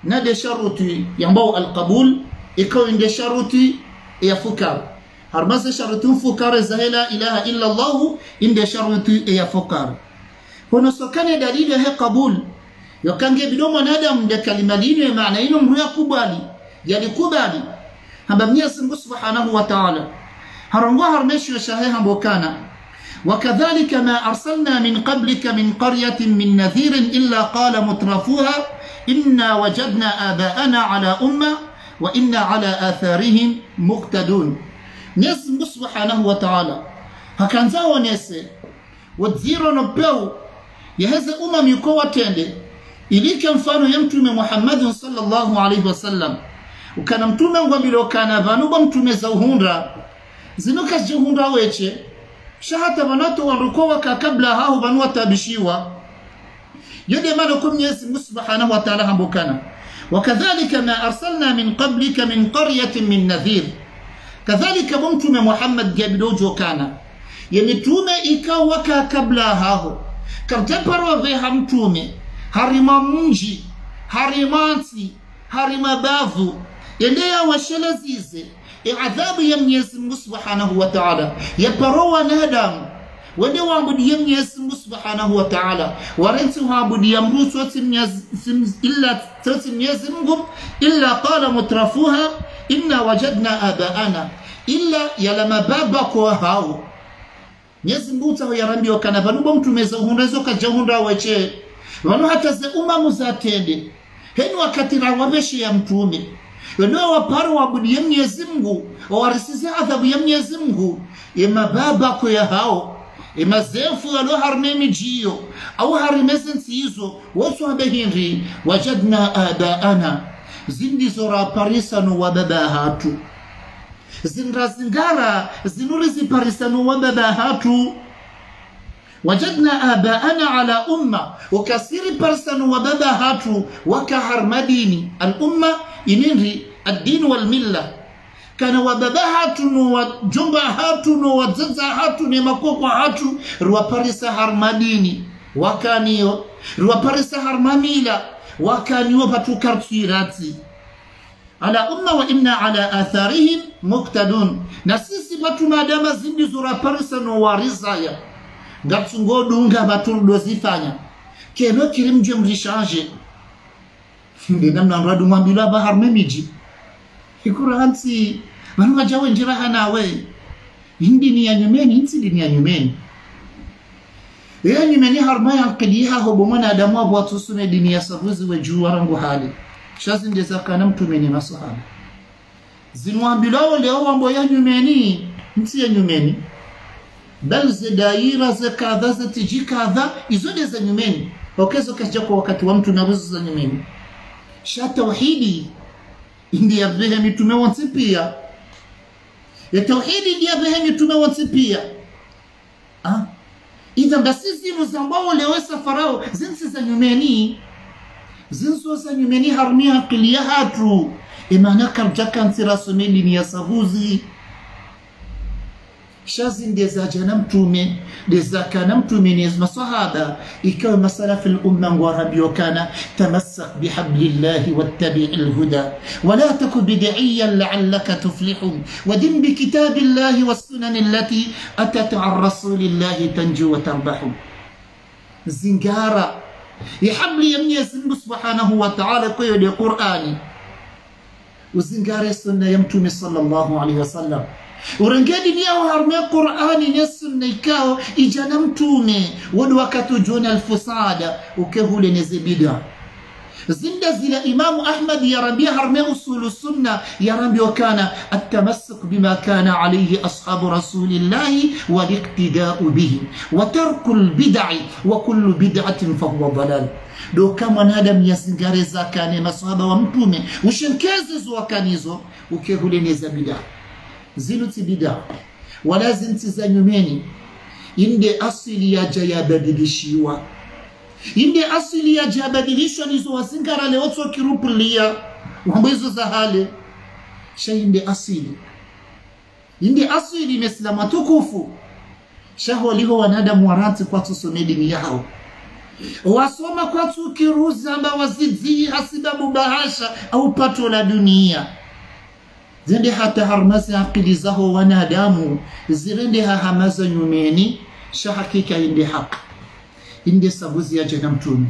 na de sharuti yambao alqabul ikaw inde sharuti ya fukar harmase sharuti fukar zahila ilaha illa allah inde sharuti ya fukar hono sokane dalili ya qabul yokange bido mwanadamu de kalima lino maana ino mru yakubali yalikubali hamba Mwenyezi Mungu Subhanahu wa Ta'ala harongo harmesho shahe hambokana وكذلك ما أرسلنا من قبلك من قرية من نذير إلا قال مترفوها إنا وجدنا آباءنا على أمة وإنا على آثارهم مقتدون nesi mndu subhanahu wa taala hakanza wonese wadziro nopeu yaheze umam yuko watende ilike mfano ya mtume muhammadin sallallahu alaihi wasallam ukana mtume ngwambile ukana vanu bwa mtume za uhunda zinuka jihunda weche shahata vanato wanruko waka kabla hahu vanu watabishiwa yode mano kumnyezi mndu subhanahu wa taala hambukana وكذلك ما أرسلنا من قبلك من قرية من نذير Kadhalika huo mtume Muhammad jabidojo yani tume ikawaka kabla haho kamteparo veha mtume harima munji harimansi harimabavu yendeya washelazize e adhabu ya Mwenyezi Mungu Subhanahu wa Ta'ala yaparowa nadamu wende waabudia Mwenyezi Mungu Subhanahu wa Ta'ala. Warensi waabudia mru sote Mwenyezi Mungu illa qala mutrafuha inna wajadna abaana. Illa yala mababa kwa hao. Mwenyezi Mungu taho yarambiwa kana banubo mtumeza hundezo kajahunda wache wanu hata ze umamu zatende heni wakati rawabeshi ya mtume. Waparu waparo waabudia Mwenyezi Mungu. Wawarisize adhabu ya Mwenyezi Mungu. Emababako ya hao ima zefu alo harmemi jiyo au harimesen sizo wosohbe hinri wajadna abaana zindizora parisano wababa hatu zinra zingara zinuri ziparisano wababa hatu وجدنا آباءنا على أمة وكثير برسن وبدا هاتو وكهر مديني الأمة إنري الدين والملة kana wababa hatu no wajomba hatu no wazaza hatu ne makokwa hatu. Rwaparisa harmadini wakaniyo rwaparisa harmamila wakaniyo patukartsirati ala umma wa inna ala atharihim muktadun na sisi patumadama zindi zoraparisa no warisaya ngatungodunga vatuludozifanya keno kiri mje mrishaje ndinamnanradumwambilwa vaharme miji bahar vanhu ikura hansi vanu vajawe njira hanawe indini ya nyumeni. Insi dini ya nyumeni ya nyumeni harma ya kadiha hobo mwana adamu abo atusune dini ya sabuzi we juu warangu hali. Shazi ndeza kana mtumeni masahaba zinwambilo leo wambo ya nyumeni insi ya nyumeni. Ze daira ze kadha ze tiji kadha izo za nyumeni. Okezo kwa wakati wa mtu na za nyumeni. Sha tauhidi ndi yavehe mitume wonse pia. Ya tauhidi ndiye yavehe mitume wonse pia. Ah? Idha basi zinu zambao lewesa farao zinsi za nyumeni. Zinso za nyumeni harmia akilia hatu. Imana ya some شازن ديزا جنم تومي ديزا كانم تومي نيزما صهادا إكو مسألة في الأمة وربيو كان تمسك بحبل الله واتبع الهدى. ولا تك بدعيا لعلك تفلح. ودن بكتاب الله والسنن التي أتت عن رسول الله تنجو وتربح. زنجارة. يحمل يمني سبحانه وتعالى كيو القرآن وزنجارة السنة يمتومي صلى الله عليه وسلم. Urengedi niyawo harme qur'ani ne sunna ikawo ijana mtume wodi wakati ujona alfusada ukehule neze bida zinda zila imamu ahmad yarambia harme usulu sunna yarambi wakana التمسك بما كان عليه أصحاب رسول الله والاقتداء بهم وترك البدع وكل بدعة فهو ضلال do kama mwanadamu yazingare zakane masahaba wa mtume ushenkeze zuwakanizo ukehuleneza bidaa zinuti bida wala zinti za nyumeni. Inde asili yaja yabadilishiwa. Inde asili yaja yabadilishwa nizo hizo za hale. Sha inde asili. Inde asili imesilama tukufu shaholiho wanadamu waranti kwatu somedini yao. Wasoma kwatu amba wazidzi hasibabu bahasha au pato la dunia zende hata harmazi akili zaho wanadamu zirende hahamaza nyumeni sha hakika inde hak inde sabuzi yaje na mtume.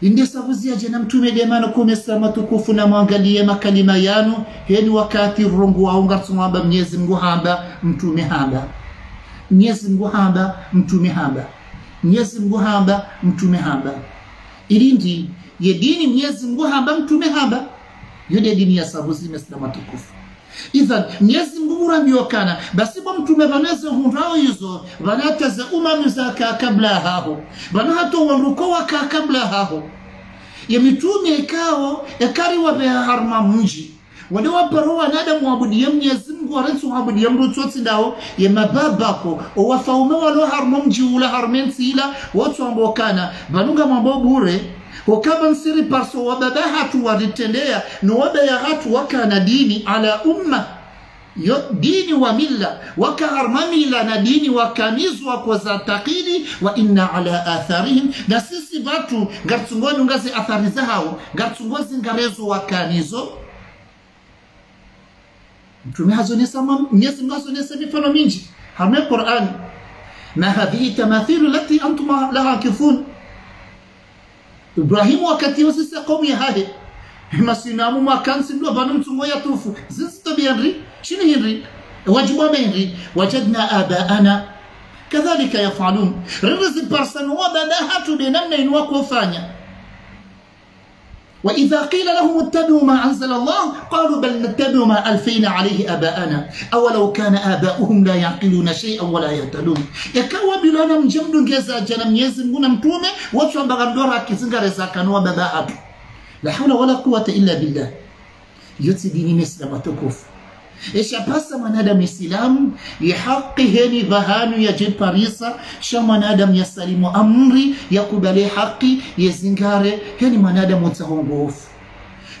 Inde sabuzi yaje na mtume demana kumesama tukufu na mwangalie makalima yanu heni wakati rungu wa unga tumwamba mnyezi mgu hamba mtume hamba. Mnyezi mgu hamba mtume hamba. Mnyezi mgu hamba mtume hamba. Ilindi yedini mnyezi mungu hamba mtume hamba yode dini ya sabuzi imesilama tukufu idhan mnyezi mungu uramiokana basi kwa mtume vaneze hundrao izo vanataze umami zaka kabla haho vana hato wa waka kabla haho. Yemitume ikao ekari waveha harma mji. Wade waparo wanadamu wabudiye mnyezi mungu warensi wabudiye mrutsotsi ndawo yemababako owafaume walo harma mji ula harmensila wotswambokana vanunga mwambo bure wababa hatu waritendea nuwabaya hatu wakana dini ala umma yo dini wa milla waka mila na dini wakamizwa kwa zatakini wa inna ala atharihim. Na sisi vatu ngatsungoni ungazi athari zao ngatsungozi ngarezo wakanizo mtume hazonesa mnyezi mungu hazonesa mifano minji. Harme qurani ma hadhihi tamathilu lati antum laha kifun إبراهيم وكتي وسيس قومي هاي ما سينامو ما كان سنو بانم تنغو يطوفو زين ستبي ينري شين ينري واجبا بينري وجدنا آباءنا كذلك يفعلون رنزي برسن وبداها تدينا نينوا كوفانيا وإذا قيل لهم اتبعوا ما أنزل الله قالوا بل نتبع ما ألفينا عليه آباءنا. أولو كان آباؤهم لا يعقلون شيئا ولا يهتدون. يكوى بلانا مجمد جزا جنم يزن من مطومة وشو بغندورا كزنغ رزا كانوا بباء. لا حول ولا قوة إلا بالله. يتسي ديني مسلم وتكفر ishapasa mwanadamu islamu ihaqi heni dhahanu ya jiparisa sha mwanadamu yasalimu amri yakubali haqi yezingare heni mwanadamu utaho utahongofu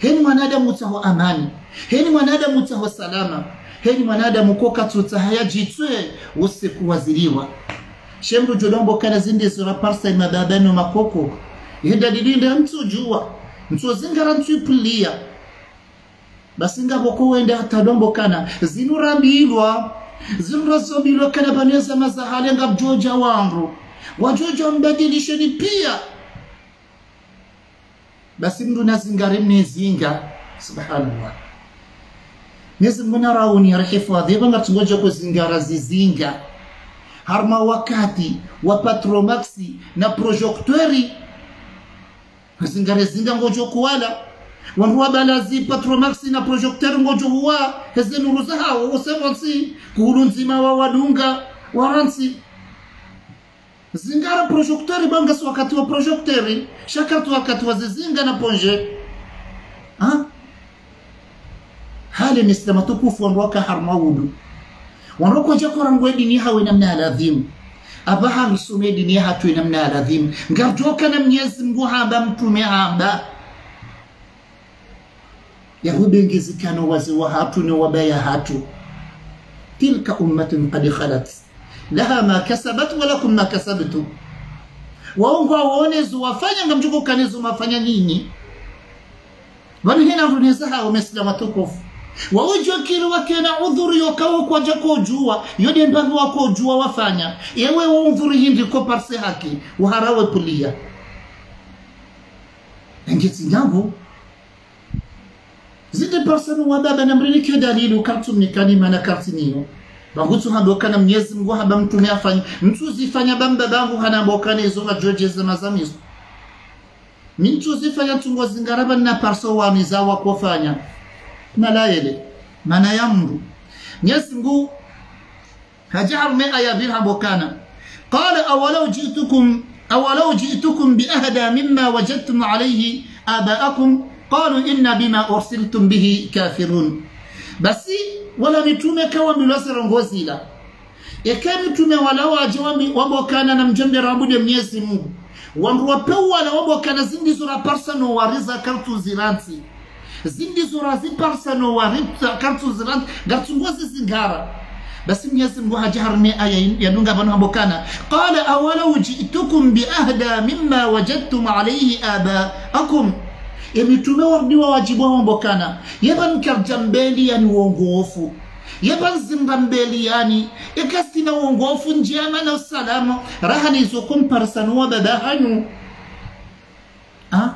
heni mwanadamu utaho amani. Heni mwanadamu utaho salama. Heni mwanadamu kokatutahaya jitwe usikuwaziliwa shemru jolombo kana zindi zora parsa mababano makoko. Yendadilinda mtu jua. Mtu zingara mtu ipulia basi ngaboko wenda tadombokana zinurambilwa zinurazobilwa kana baneza mazahale nga bjoja wangu. Wajoja mbadilisheni pia. Basi mndu nazingare mnezinga subhanallah. Mwenyezi Mungu narauni arihifadhi banga tungoja kuzingara zizinga. Harma wakati wa patromaxi na projectori. Zingare zinga ngojo kuwala wanhuwa balazi patromaxi na projecteur ngojo huwa heze nuru zahawo usevansi kuhulu nzima wa wanunga waransi zingara projekteri bangas wakati wa projekteri shakatu wakati wa zizinga na ponje. Ha? Hali mislima tukufu wanroka harmaudu wanroko jakora ngwe dini hawe namna aladhimu abaha msume dini hatu namna aladhimu ngarjoka na mnyezi mngu hamba mtume hamba yahubengezikano waziwa hatu ni wabaya hatu. Tilka ummatin qad khalat. Laha ma kasabat walakum ma kasabtum. Waongwa awonezo wafanya ngamjuko kanezo mafanya nyinyi runeza hao mesila watukufu? Waujwa kili wakena udhuri yokawo kwaja yode wako wakojua wafanya. Yewe waudhuri hindi ko parse haki waharawe pulia. Engeti nyangu زيد برسن وبابا نمرني كدليل وكرتم نكاني مانا كرتنيو بغوتو هادو كان ميزم وها بامتو ميافاني نتو زيفاني بام باباغو هانا بوكاني زوما جوجي زمازاميز من تو زيفاني تو وزنغرابا نا بارسو وانيزا وكوفاني ملايلي مانا يامرو ميزمو هجعر مي ايا بيرها بوكانا قال اولو جئتكم اولو جئتكم باهدى مما وجدتم عليه اباءكم قالوا إن بما أرسلتم به كافرون. بس ولا متومة كوا ملاسر غزيلا يكام متومة ولا واجوا وبوكانا نمجنب رابو دم يسمو. وامروا بوا ولا وبوكانا زندي زورا برسانو وارزا كرتو زيرانسي زندي زورا زي برسانو وارزا كرتو زيران غرتو غزي زنغارا. بس يسمو هجهر مي آية ينونغا بنو أبوكانا قال أولو جئتكم بأهدا مما وجدتم عليه آباءكم. Emitume wajibu wambokana yeba karja mbeli yani uongofu yeba zimba mbeli yani ikasina uongofu njema na usalama rahani izokum parsanu wa baba ha?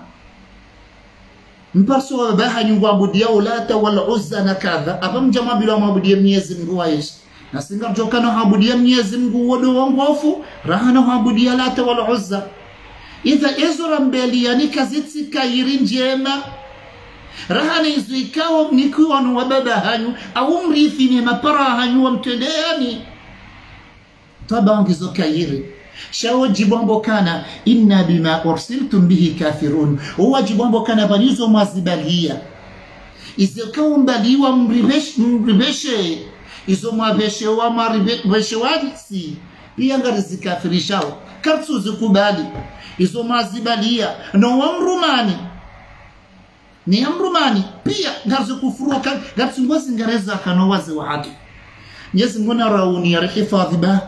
Mparso wa baba wabudia ulata wal uzza na kadha. Apa mjama bila waabudia mwenyezi Mungu wa Yesu. Na singa mjokano waabudia mwenyezi mguwa wodo raha rahana waabudia lata wal uzza idha ezora mbeli yani kazitsi kairi njema rahana izo ikawa nikiwanu wa baba hanyu au mrithi ni mapara hanyu wa mtendeani tabangizo kairi shawajibwambo kana inna bima ursiltum bihi kafirun uwa jibwambo kana vanizo mwazibalia izikawa mbaliwa mribeshe izo mwaveshewa maribeshewasi pia ngarizikafirishao kartu zikubali. Izo mazibalia. No wamrumani. Ni amrumani pia ngazi kufurua ngazi ngozi ngereza kano wazi wa hadi nyezi ngona rauni ya hifadhi ba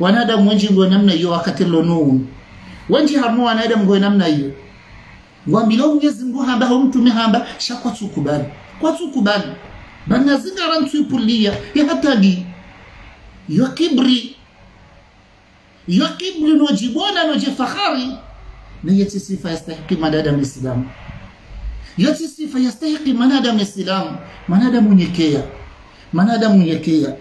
wanadamu mwenji ngo namna hiyo wakati lonuu wenji harmu wanadamu ngo namna hiyo ngwambilo nyezi ngo hamba ho mtume hamba shakwa tukubali kwa tukubali ya hatagi. Yo kibri yo kibri nojibona nojefahari na yeti sifa yastahiki manadamu islamu. Yeti sifa yastahiki manadamu islamu. Manadamu nyekea manadamu nyekea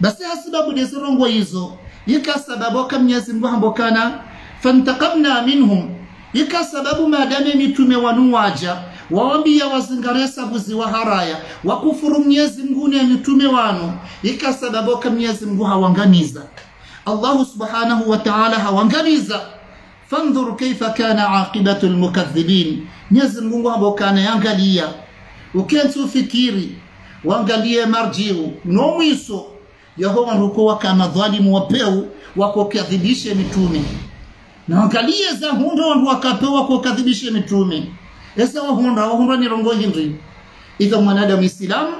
basi hasibabu dezirongo hizo yika sababu ka mwenyezi mungu hambokana fantakamna minhum. Yika sababu madame mitume wanu waja wawambia wazingare buzi wa haraya wakufuru mwenyezi mungu ne mitume wanu. Ika sababu ka mwenyezi mungu allahu subhanahu wa ta'ala hawangamiza. Fandhur kaifa kana aqibatu almukaththibin Mwenyezi Mungu ambao kana yangalia ukenzi ufikiri wangalie marjiu no mwiso yahowa ruko kama dhalimu wapeu wakokadhibishe mitume. Na angalie za hundo wandu wakapewa kadhibishe mitume. Esa wahunda wahunda ni rongo hindi idha mwanadamu islamu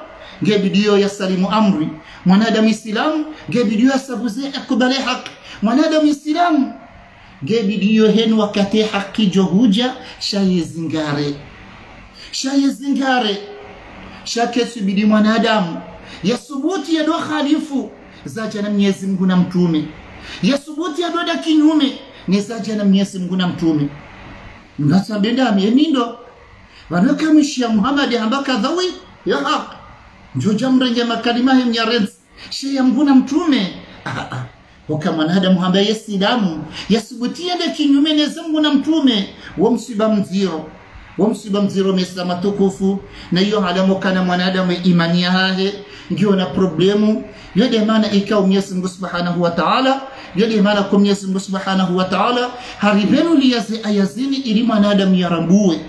ngebidio ya salimu amri mwanadamu islamu ngebidio asabuze sabuze akubale haki. Mwanadamu islamu gebidiyo hen wakati haki johuja shayezingare shayezingare shakesubidi mwanadamu. Yasubuti yado khalifu zaja na mwenyezi Mungu na mtume. Yasubuti yadoda kinyume ni zaja na mwenyezi Mungu na mtume. Ngasabenda amenindo. Wanakamishia Muhammad hambakadhawi ya haq njoja makalimahe nyarenzi sheya Mungu. Na mtume. Ah, ah waka mwanadamu ambaye yesilamu yasubutia da kinyume neza Mungu na mtume. Wa msiba mziro wa msiba mziro mesa matukufu. Na hiyo alamu kana mwanadamu imani yahahe ndio na problemu. Yode mana ikaw Mwenyezi Mungu Subhanahu wa Ta'ala. Yode mana kwa Mwenyezi Mungu Subhanahu wa Ta'ala haribenu liyazi ayazini ili mwanadamu yarambue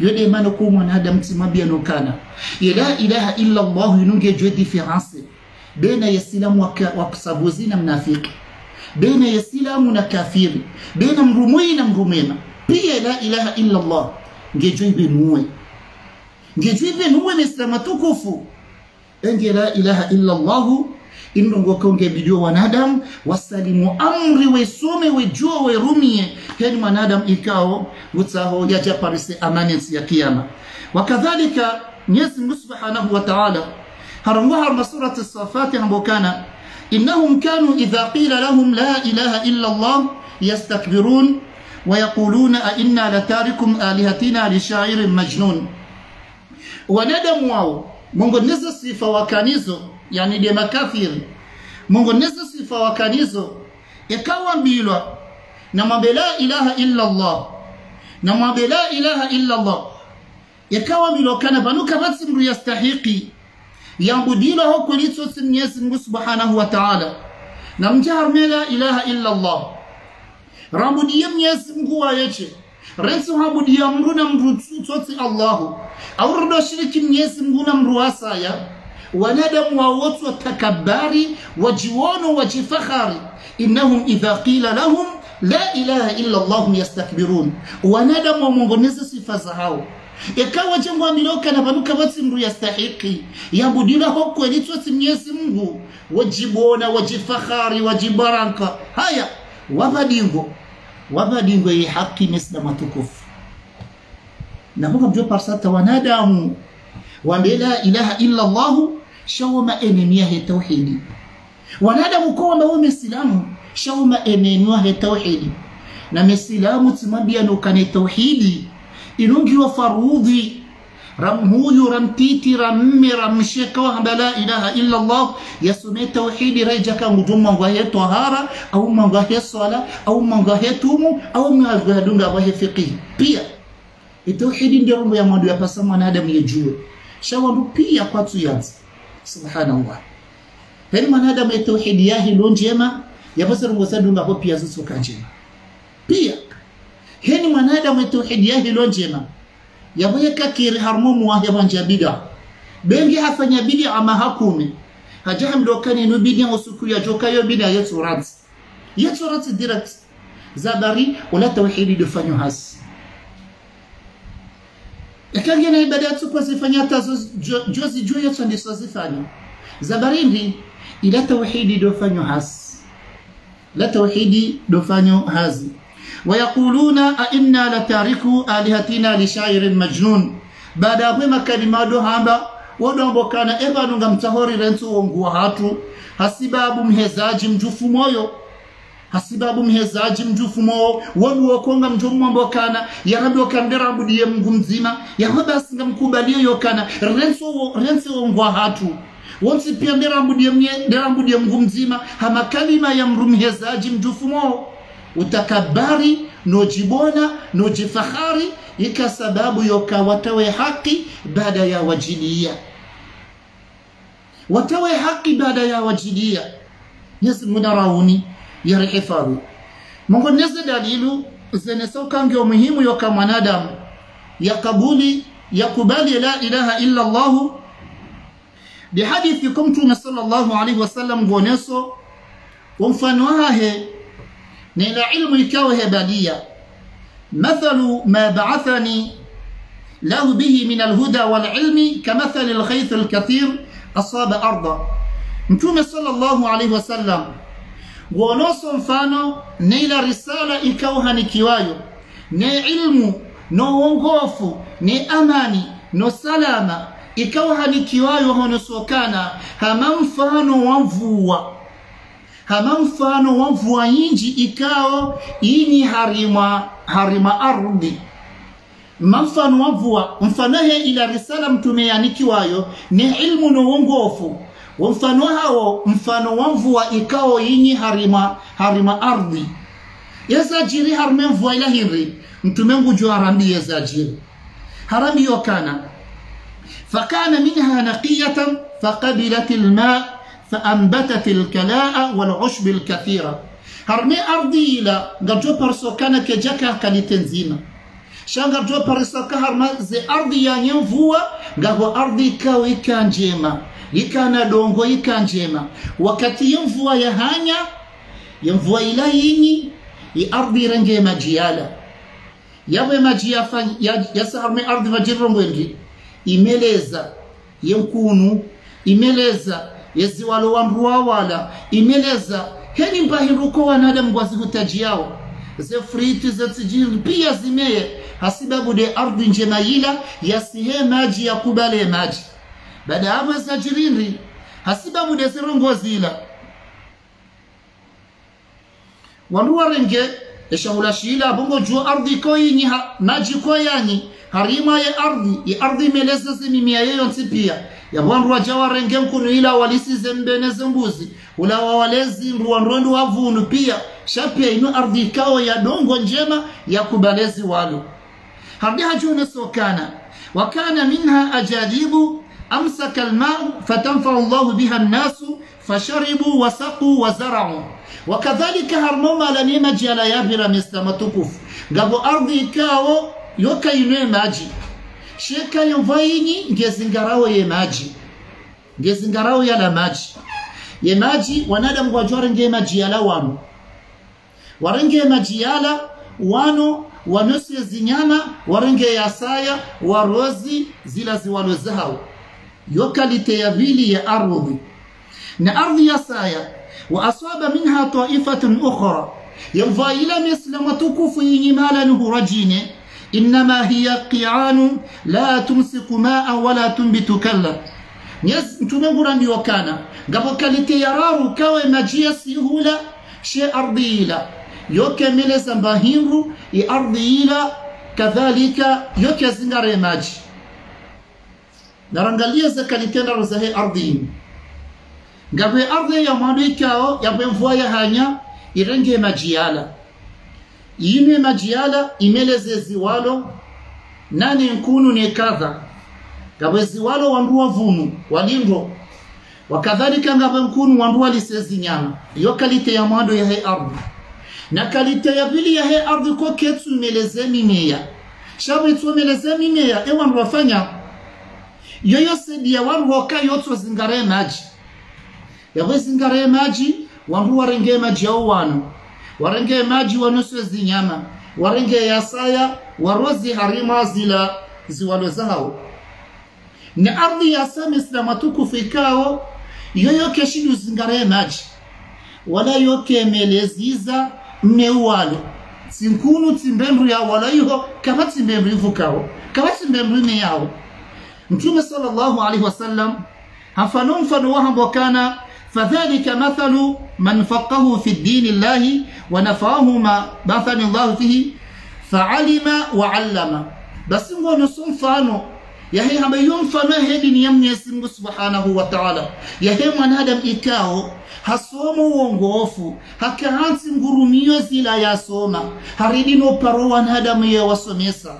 yode maana kwa mwanadamu timabia nokana la ilaha illa Allah yununge jwe difference baina ya silamu wa kusabuzi na mnafiki. Baina ya silamu na kafiri. Bena mrumui na mrumema pia la ilaha illa Allah ngejwe ibenuwe ngejwe benuwe mislama tukufu enge la ilaha illa llahu inɗo gokkonke mbijo wanadam wasalimu amri we sume we jua we rumie heni wanadam ikao mutsaho ya japarise amanensi ya kiyama wakadhalika mwenyezi mungu subhanahu wataala harangwa harma surati safati hambokana innahum kanu idha qila lahum la ilaha illa allah yastakbirun ويقولون أئنا لتاركم آلهتنا لشاعر مجنون وندم واو من قد نزل صفة وكانيزو yani de makafiri mungu nizo sifa wakanizo ikawambilwa namwambe la ilaha illa allah namwambe la ilaha illa allah ikawambilwa kana panuka vatsi mndu yastahiki huku kulitsotsi sinyesi mungu subhanahu wa taala na namjaharume la ilaha illa allah rambudiye mnyezi mungu wayeche rensi hambudiya mndu na mndu tsotsi allahu auridoshiriki mnyezi mungu na mndu wasaya wanadamu wawotu watakabari wajiwono wajifahari innahum idha qila lahum la ilaha illa Allah yastakbirun. Wanadamu wamongoneze sifa za hao ikawa jengo amiloka na banuka basi mru yastahiki. Yabudila hoko elitwasi Mwenyezi Mungu. Wajibona wajifahari wajibaranka haya wabadingo wabadingo ye haki misla matukufu. Na muka mjua parsata wanadamu. Wambe la ilaha illa Allah shawama enenia he tauhidi. Wanadamu kwa wamba wame silamu shawama enenia he tauhidi. Na mesilamu timambia nukane tauhidi. Inungiwa farudhi. Ramhuyu ramtiti ramme ramsheka wahamba la ilaha illa Allah. Yasume tauhidi rejaka ngujuma ngwahe tohara au mangwahe swala au mangwahe tumu au mangwahe dunga wahe fiqh pia itauhidi ndio mambo ya mwandu yapasa mwanadamu yejue shawandu pia kwatu yanzi subhanallah. Heni mwanadamu itauhidi yahi lo njema yapasa rungosa dunga ho pia zusuka njema. Pia heni mwanadamu itauhidi yahi lo njema yaboye kakiri harmo muwahe banja bida bengi hafanya bida ama hakumi hajaha mdokani no bida usuku ya joka yo bida yeturat yeturat direct. Zabari wala tauhidi dofanyo hasi ekebye n'ebere zifanya tazo zijue yo sondisozifanya zabarindi ila tauhidi dofanyo hasi. La tauhidi dofanyo hazi wayaquluna ainna latariku alihatina lishairin majnun. Baada ya kwema kalimado hamba wodombokana evanunga mtahori rentu wonguwa hatu. Hasibabu mhezaji mjufu moyo hasibabu mhezaji mjufu moyo wanu wakonga mjufu mambo kana ya rabi wakandera abudiye mngu mzima ya rabi asinga mkubalie yokana rentu rentu onguwa hatu. Wonsi pia ndera abudiye ndera abudiye mngu mzima hama kalima ya mru mhezaji mjufu moyo utakabari nojibona nojifahari ika sababu yoka watawe haki baada ya wajilia. Watawe haki baada ya wajilia. Yesi munarauni yarihifadhi mungu neze dalilu zenesaukange umuhimu yoka mwanadamu ya kabuli ya kubali la ilaha illa Allah bihadithi kumtume sallallahu alaihi wasallam goneso wamfano wahe نيلا علم الكوه بدية مثل ما بعثني له به من الهدى والعلم كمثل الخيث الكثير أصاب أرضا متوم صلى الله عليه وسلم wonoso mfano neila risala ikauhanikiwayo ne ilmu no wongofu ne amani no salama ikauhanikiwayo honosokana hama mfano wa mvua. Hama mfano wa mvua yinji ikao ini harima harima ardhi mamfano wa mvua mfanahe ila risala mtume yanikiwayo ne ilmu no wongofu mfano hao mfano wa mvua ikao yinyi harima harima ardhi yazajiri harime mvua ila hiri mtume ngujo harambi yazajiri harambi yokana fakana minha naqiyatan faqabilat alma' فأنبتت الكلاء والعشب الكثيرة هرمي أرضي إلى غرجو برسو كان كجاكا كالتنزيمة شان غرجو برسو كهرما زي أرضي ينفوا غاو أرضي كاو إكان جيما ikana dongo yikanjema wakati yemvua yahanya yemvua ila yinyi iardhi irengema jiyala yabwe maji yasaharume ardhi vajirrongwendi imeleza yenkunu imeleza yeziwalo wamru imeleza. Heni mbahiruko wanadamu gwazihutaji yao. Zefriti zetsijiri pia zimeye. Hasibabude ardhi njema yila yasihe maji yakubale maji baada ya hapo zajirindi hasiba de zirongozi ila. Wandu warenge eshahula shila bongo juu ardhi ko yinyi ha, maji ko yanyi harima ye ardhi ye ardhi meleza mimia yeyo nsi pia. Yabwandu waja warenge nkunu ila walisize mbene zembuzi ula wawalezi nduwandondo wavunu pia. Shapia inu ardhi kawa ya dongo njema ya kubalezi walo. Hardi hajune sokana. Wakana minha ajadibu أمسك الماء فتنفع الله بها الناس فشربوا وسقوا وزرعوا. وكذلك هرموما لنيمة جيالا يابرا مستمتوكوف غابو أرضي كاو يوكا ينوي ماجي. شيكا ينفايني جزنغراو يماجي جزنغراو يالا ماجي. يماجي ونادم وجورن جيما جيالا وانو. ورن جيما جيالا وانو ونسي زنيانا ورن جياسايا وروزي زيلا زوالو زهاو. يوكاليتي يا فيلي يا أرضي نأرض يا سايا وأصاب منها طائفة أخرى يوفايلا مسلم تكف يمالا هرجيني إنما هي قيعان لا تمسك ماء ولا تنبت كلا نيس تنبرا يوكانا غابوكاليتي يا رارو كاوي ماجيا سيهولا شي أرضي إلى يوكي ميلي زمباهينرو يأرضي إلى كذلك يوكي زنغاري ماجي narangalia zakalitenda rozahe ardhi ngabe ardhi ya mwandu ikao ya mvua ya hanya irenge majiala. Ine majiala imeleze ziwalo nani nkunu ne kadha ngabe ziwalo wandu wavunu walindo wakadhalika ngabe nkunu wandu walisezi nyama iyo kalite ya mwandu ya he ardhi. Na kalite ya pili ya he ardhi kwa ketsu imeleze mimea shabu itu imeleze mimea ewandu wafanya yoyo sedi ya wandu hoka maji zingare maji. Ya maji wanu warenge maji yao wanu warenge maji wanuswe zinyama. Warenge yasaya warozi harima zila ziwalo zao ni ardhi ya sami islama tukufu ikao yoyo keshidu zingaraye maji. Wala yoke meleziza mmeuwalo tsinkunu tsimbembru ya wala iho kama tsimbembru ivukao. Kama tsimbembru ime yao mtume sallallahu alaihi wasallam hafano mfano wahambo kana فذلك مثل من فقه في الدين الله ونفعه ما مثل الله فيه فعلم وعلم بس ngono so mfano yahe habayo mfano hedi ni ya Mwenyezi Mungu Subhanahu wa Ta'ala yahe mwanadamu ikao hasomo uongofu hakahansi ngurumio zila yasoma haridi no paro wanadamu ya wasomesa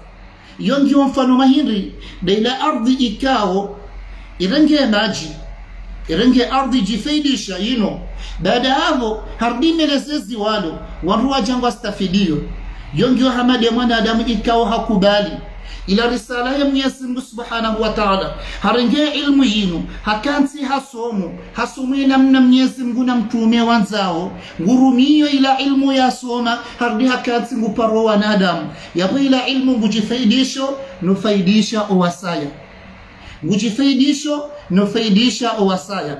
iyo ndio mfano mahindi daila ardhi ikao irenge maji irenge ardhi jifaidisha ino baada hapo hardimelezezi walo wanruwa jangwa stafidio. Yongiwa hamadi ya mwanadamu ikao hakubali ila risala ya Mwenyezi Mungu Subhanahu wa Ta'ala harenge ilmu yinu hakansi hasomo hasomwe namna Mwenyezi Mungu na mtume wanzao ngurumio ila ilmu ya soma hardi hakansi nguparo wanadamu yapo ila ilmu ngujifaidisho nufaidisha owasaya ngujifaidisho nufaidisha owasaya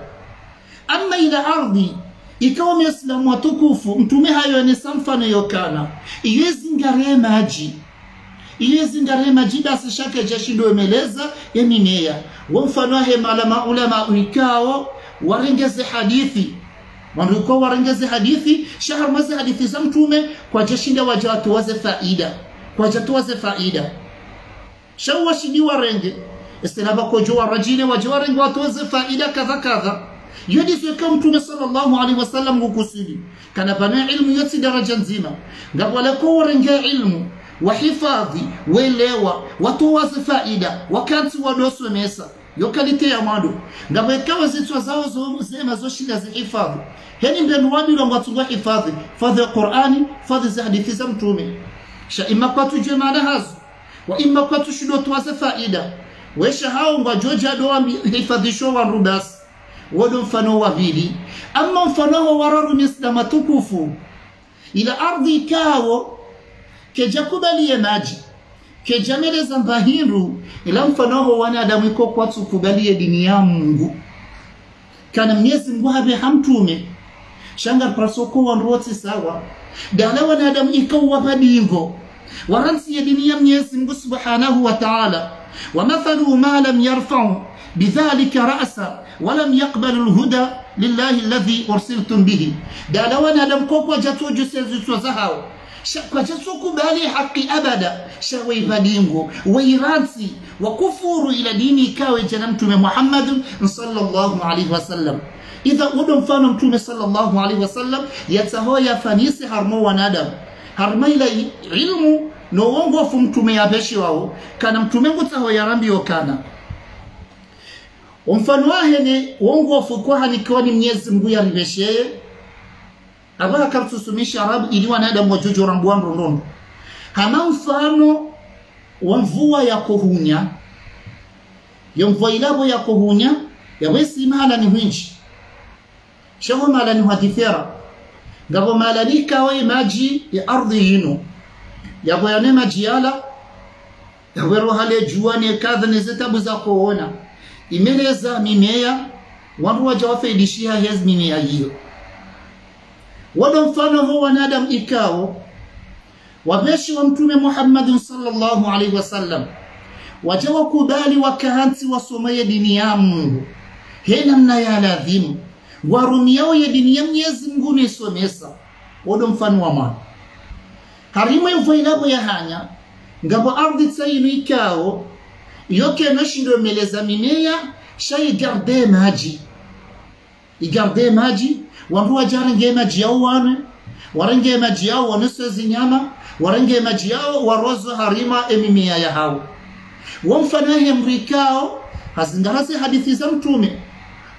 ama ila ardhi ikawa mwislamu watukufu mtume hayo ni samfano yokana iyezingare maji iyezingare maji basi sashaka jashi ndo emeleza yemimea wa mfano ahe malama ulama uikao warengeze hadithi. Wanduko warengeze hadithi shahar maze hadithi za mtume kwa jashinda waja watu waze faida. Kwa jatu waze faida shawashidi warenge istilaba kujua rajine wajiwarengi watuwaze faida kadha kadha. Yodisweka mtume sallallahu alaihi wasallam ngukusudi kana pana ilmu yati daraja nzima. Ngabwale ko warenge ilmu wahifadhi welewa watuwaze faida wakanti wadosomesa yokalite ya mwado ngabwekawa zitwa zao zema zo shila zi hifadhi heni mbenu wadilo ngwatungwa hifadhi. Fadhi ya qur'ani fadhi za hadithi za mtume. Sha ima kwa tujwe maana hazo. Wa ima kwa shido tuwaze faida. Wesha hao ngwajoja doa hifadhisho wa rubas wodo mfano wa vili. Ama mfano wa wararu mislama tukufu ila ardhi ikawo keja kubalie maji kejameleza mbahindu ila mfanoho wanadamu iko kwatu kubalie dini ya mungu kana mnyezi mungu habe hamtume shangar prasoko wanruoti sawa dala wanadamu ikawa badingo waransi ya dini ya mnyezi mungu subhanahu wa ta'ala ومثل ما لم يرفع بذلك رأسا ولم يقبل الهدى لله الذي أرسلتم به دالا وأنا لم كوكو جاتو جسيزو سوزهاو kwa jasokubali haki abada. Shawaivadingo wairansi wakufuru ila dini ikawe jana mtume muhammadu sallallahu alaihi wasallam. Idha udo mfano mtume sallallahu alaihi wasallam yatahoya fanisi harmo wanadam. Harma ila ilmu no wongofu mtume yapeshi wao. Kana mtume ngutaho yarambiyo kana. Umfano ahene wongofu kwa hanikiwa ni mnyezi mngu yaribesheye abaha kamtusumisha arabu ili wanadamu wajojo rambuan rondondo hama mfano wa mvua ya kuhunya yo mvua ilabo ya kuhunya yawesi mahala ni hwinji shaho mahala ni hadithera ngabo mahala likawe maji ya ardhi yino kwa yane maji yala yawero hale juane kadha ne zitabu za kuona. Imeleza mimea wandu jawafe wafaidishia hez mimea hiyo wado mfano huu wanadamu ikao wabeshi wa mtume Muhammadin sallallahu alaihi wasallam waja wakubali wakahansi wasomeye dini ya Mungu hena mna ya ladhimu warumiao ya dini ya Mwenyezi Mungu nisomesa wado mfano wa mwana harimo yuvo ilabo ya hanya ngabo ardhi tsayinu ikao yoke noshindo meleza mimea shay garde maji igarde maji wanrua jarenge majiao wane warenge majiao wanese zinyama warenge majiao warozo harima emimia ya hao. Wamfanahe mrikao hazingarase hadithi za mtume.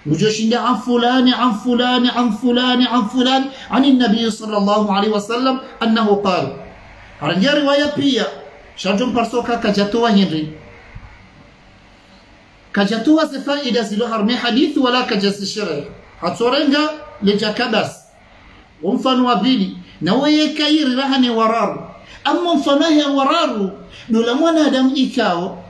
وجوشيني عن فلان عن فلان عن فلان عن فلان عن النبي صلى الله عليه وسلم انه قال رانيا روايه بيا شاجون بارسوكا كاجاتوا هنري كاجاتوا سفائده سيلو هرمي حديث ولا كاجاس الشرع هاتورينجا lejakabas omfano wa pili na weye kairi rahane wararu. Amma mfanahe wararu dola mwanadamu ikao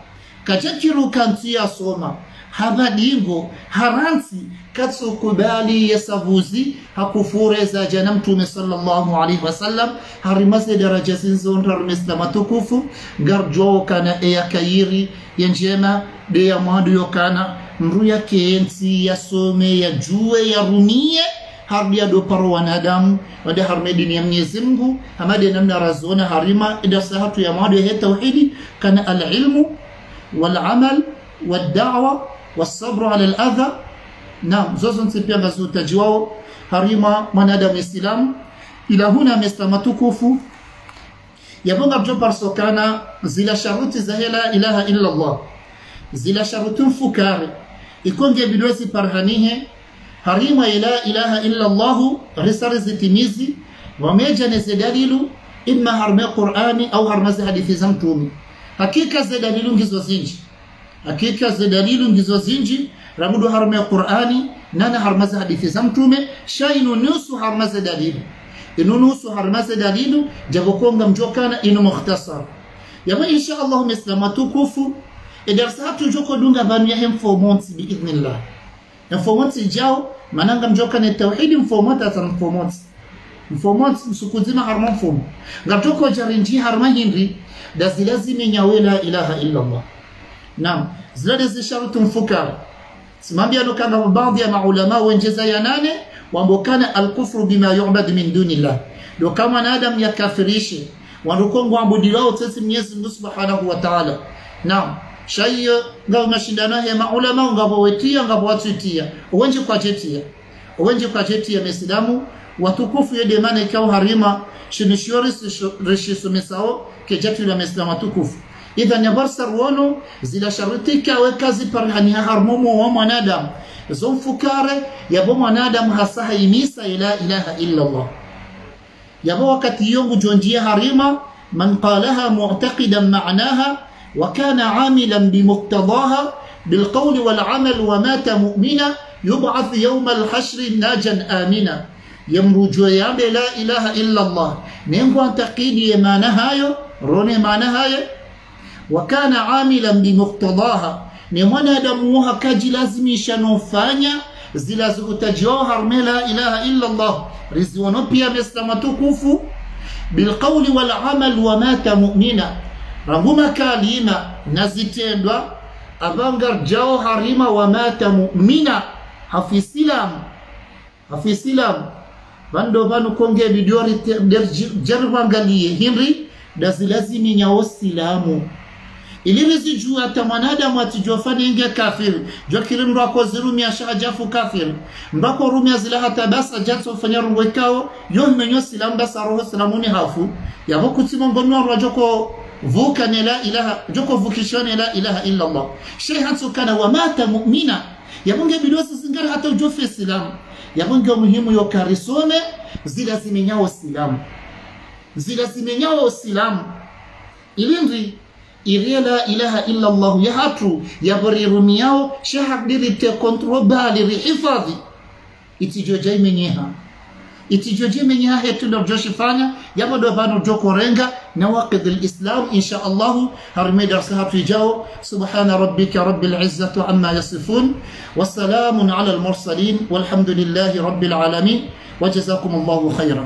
kachakiru kantia soma havadingo haransi katsukubali yasavuzi hakufureza jana mtume sallallahu alaihi wasallam harimaze daraja zinzonda rumesla matukufu garjo kana eya kairi yenjema de ya mwadu yokana mru ya kensi yasome yajue yarumie hardia do paro wanadamu wada harme dini ya Mwenyezi Mungu hamade namna razona harima ida sahatu ya mwadu ya tauhidi kana alilmu walamal والدعوة والصبر على الأذى نعم زوزن سيبيا غزو تجواو harima mwanadamu islamu ila huna mesama tukufu yabonga bjo parsokana zila sharuti za la ilaha illa Allah zila sharutu fukare ikonge bidwesi parhanihe harima ila ilaha illa Allah risari zitimizi wameja neze dalilu imma harme Qur'ani au harmazi hadithi za mtume hakika za dalilu ngizo zinji hakika za dalilu ngizo zinji ramudu harme Qur'ani nana harmaza hadithi za mtume shainu nusu harmaza dalilu inu nusu harmaza dalilu jabokonga mjokana inu mukhtasar yama insha Allah mislama tukufu idarsa hatu joko dunga banu ya mfomonti biidhnillah mfomonti jao mananga mjokana tauhidi mfomonti ata mfomonti mfomonti msukuzima harma mfomo ngatoko jarinji harma hindi da zilazime nyawela ilaha illa Allah naam zilade zisharutu mfukara simambia no kama baadhi ya maulama wenjeza ya nane wambokana alkufru bima yu'bad min dunillah. Do kama na adam yakafirishi wandukongo ambudi wao sisi Mwenyezi Mungu Subhanahu wa Ta'ala. Naam shayyo ngavo mashindano ya maulama ngavo wetia ngavo watutia wenji kwa jetia uwenje kwa jetia mesidamu watukufu yede maana ikao harima shinishori rishisomesao kejatu la mesidamu watukufu. Idha yabarsa ruono zila sharutika we kazi parhani harmomo wa mwanadamu. Zomfukare yabo mwanadamu hasa haimisa ila ilaha illa Allah yabo wakati yongu jonjia harima man qalaha mu'taqidan ma'naha وكان عاملا بمقتضاها بالقول والعمل ومات مؤمنا يبعث يوم الحشر ناجا آمنا. يمرج ويعمل لا إله إلا الله. من أن تقيدي ما نهاية روني ما نهاية وكان عاملا بمقتضاها. نمونا دموها كاجي لازم شنوفانيا زي لازم تجوها لا إله إلا الله. رزي ونبيا مستمتو كفو بالقول والعمل ومات مؤمنا. Ranguma kalima nazitendwa. Avangar jao harima wamata mu'mina. Hafisilamu hafisilamu bando banu konge bidori jarwangalie hinri dazilazimi nyawo silamu. Ilirizi juu hata mwanadamu atijua fani inge kafiri jua kiri mndu akozirumia shahajafu kafiri mndu akorumia zila hata basa jatso fanya rungo ikao yo menyo silamu basa roho silamuni hafu. Ngonwa wa joko vuka ne la ilaha joko vukishone la ilaha illa Allah shay hatso kana wa mata mu'mina. Yabonge bidosi zingara hata ujofe silamu. Yabonge muhimu yo karisome zila zimenyawo silamu. Zila zimenyawo silamu. Ilindri irie la ilaha illa Allah ya hatu yaborirumiyao shahagdirite kontro bali rihifadhi itijojai menyeha itijojai menyeha hetundo joshifanya yabodo bano jokorenga نواقض الإسلام إن شاء الله. هرمي درسها في جو سبحان ربك رب العزة عما يصفون. والسلام على المرسلين. والحمد لله رب العالمين. وجزاكم الله خيرا.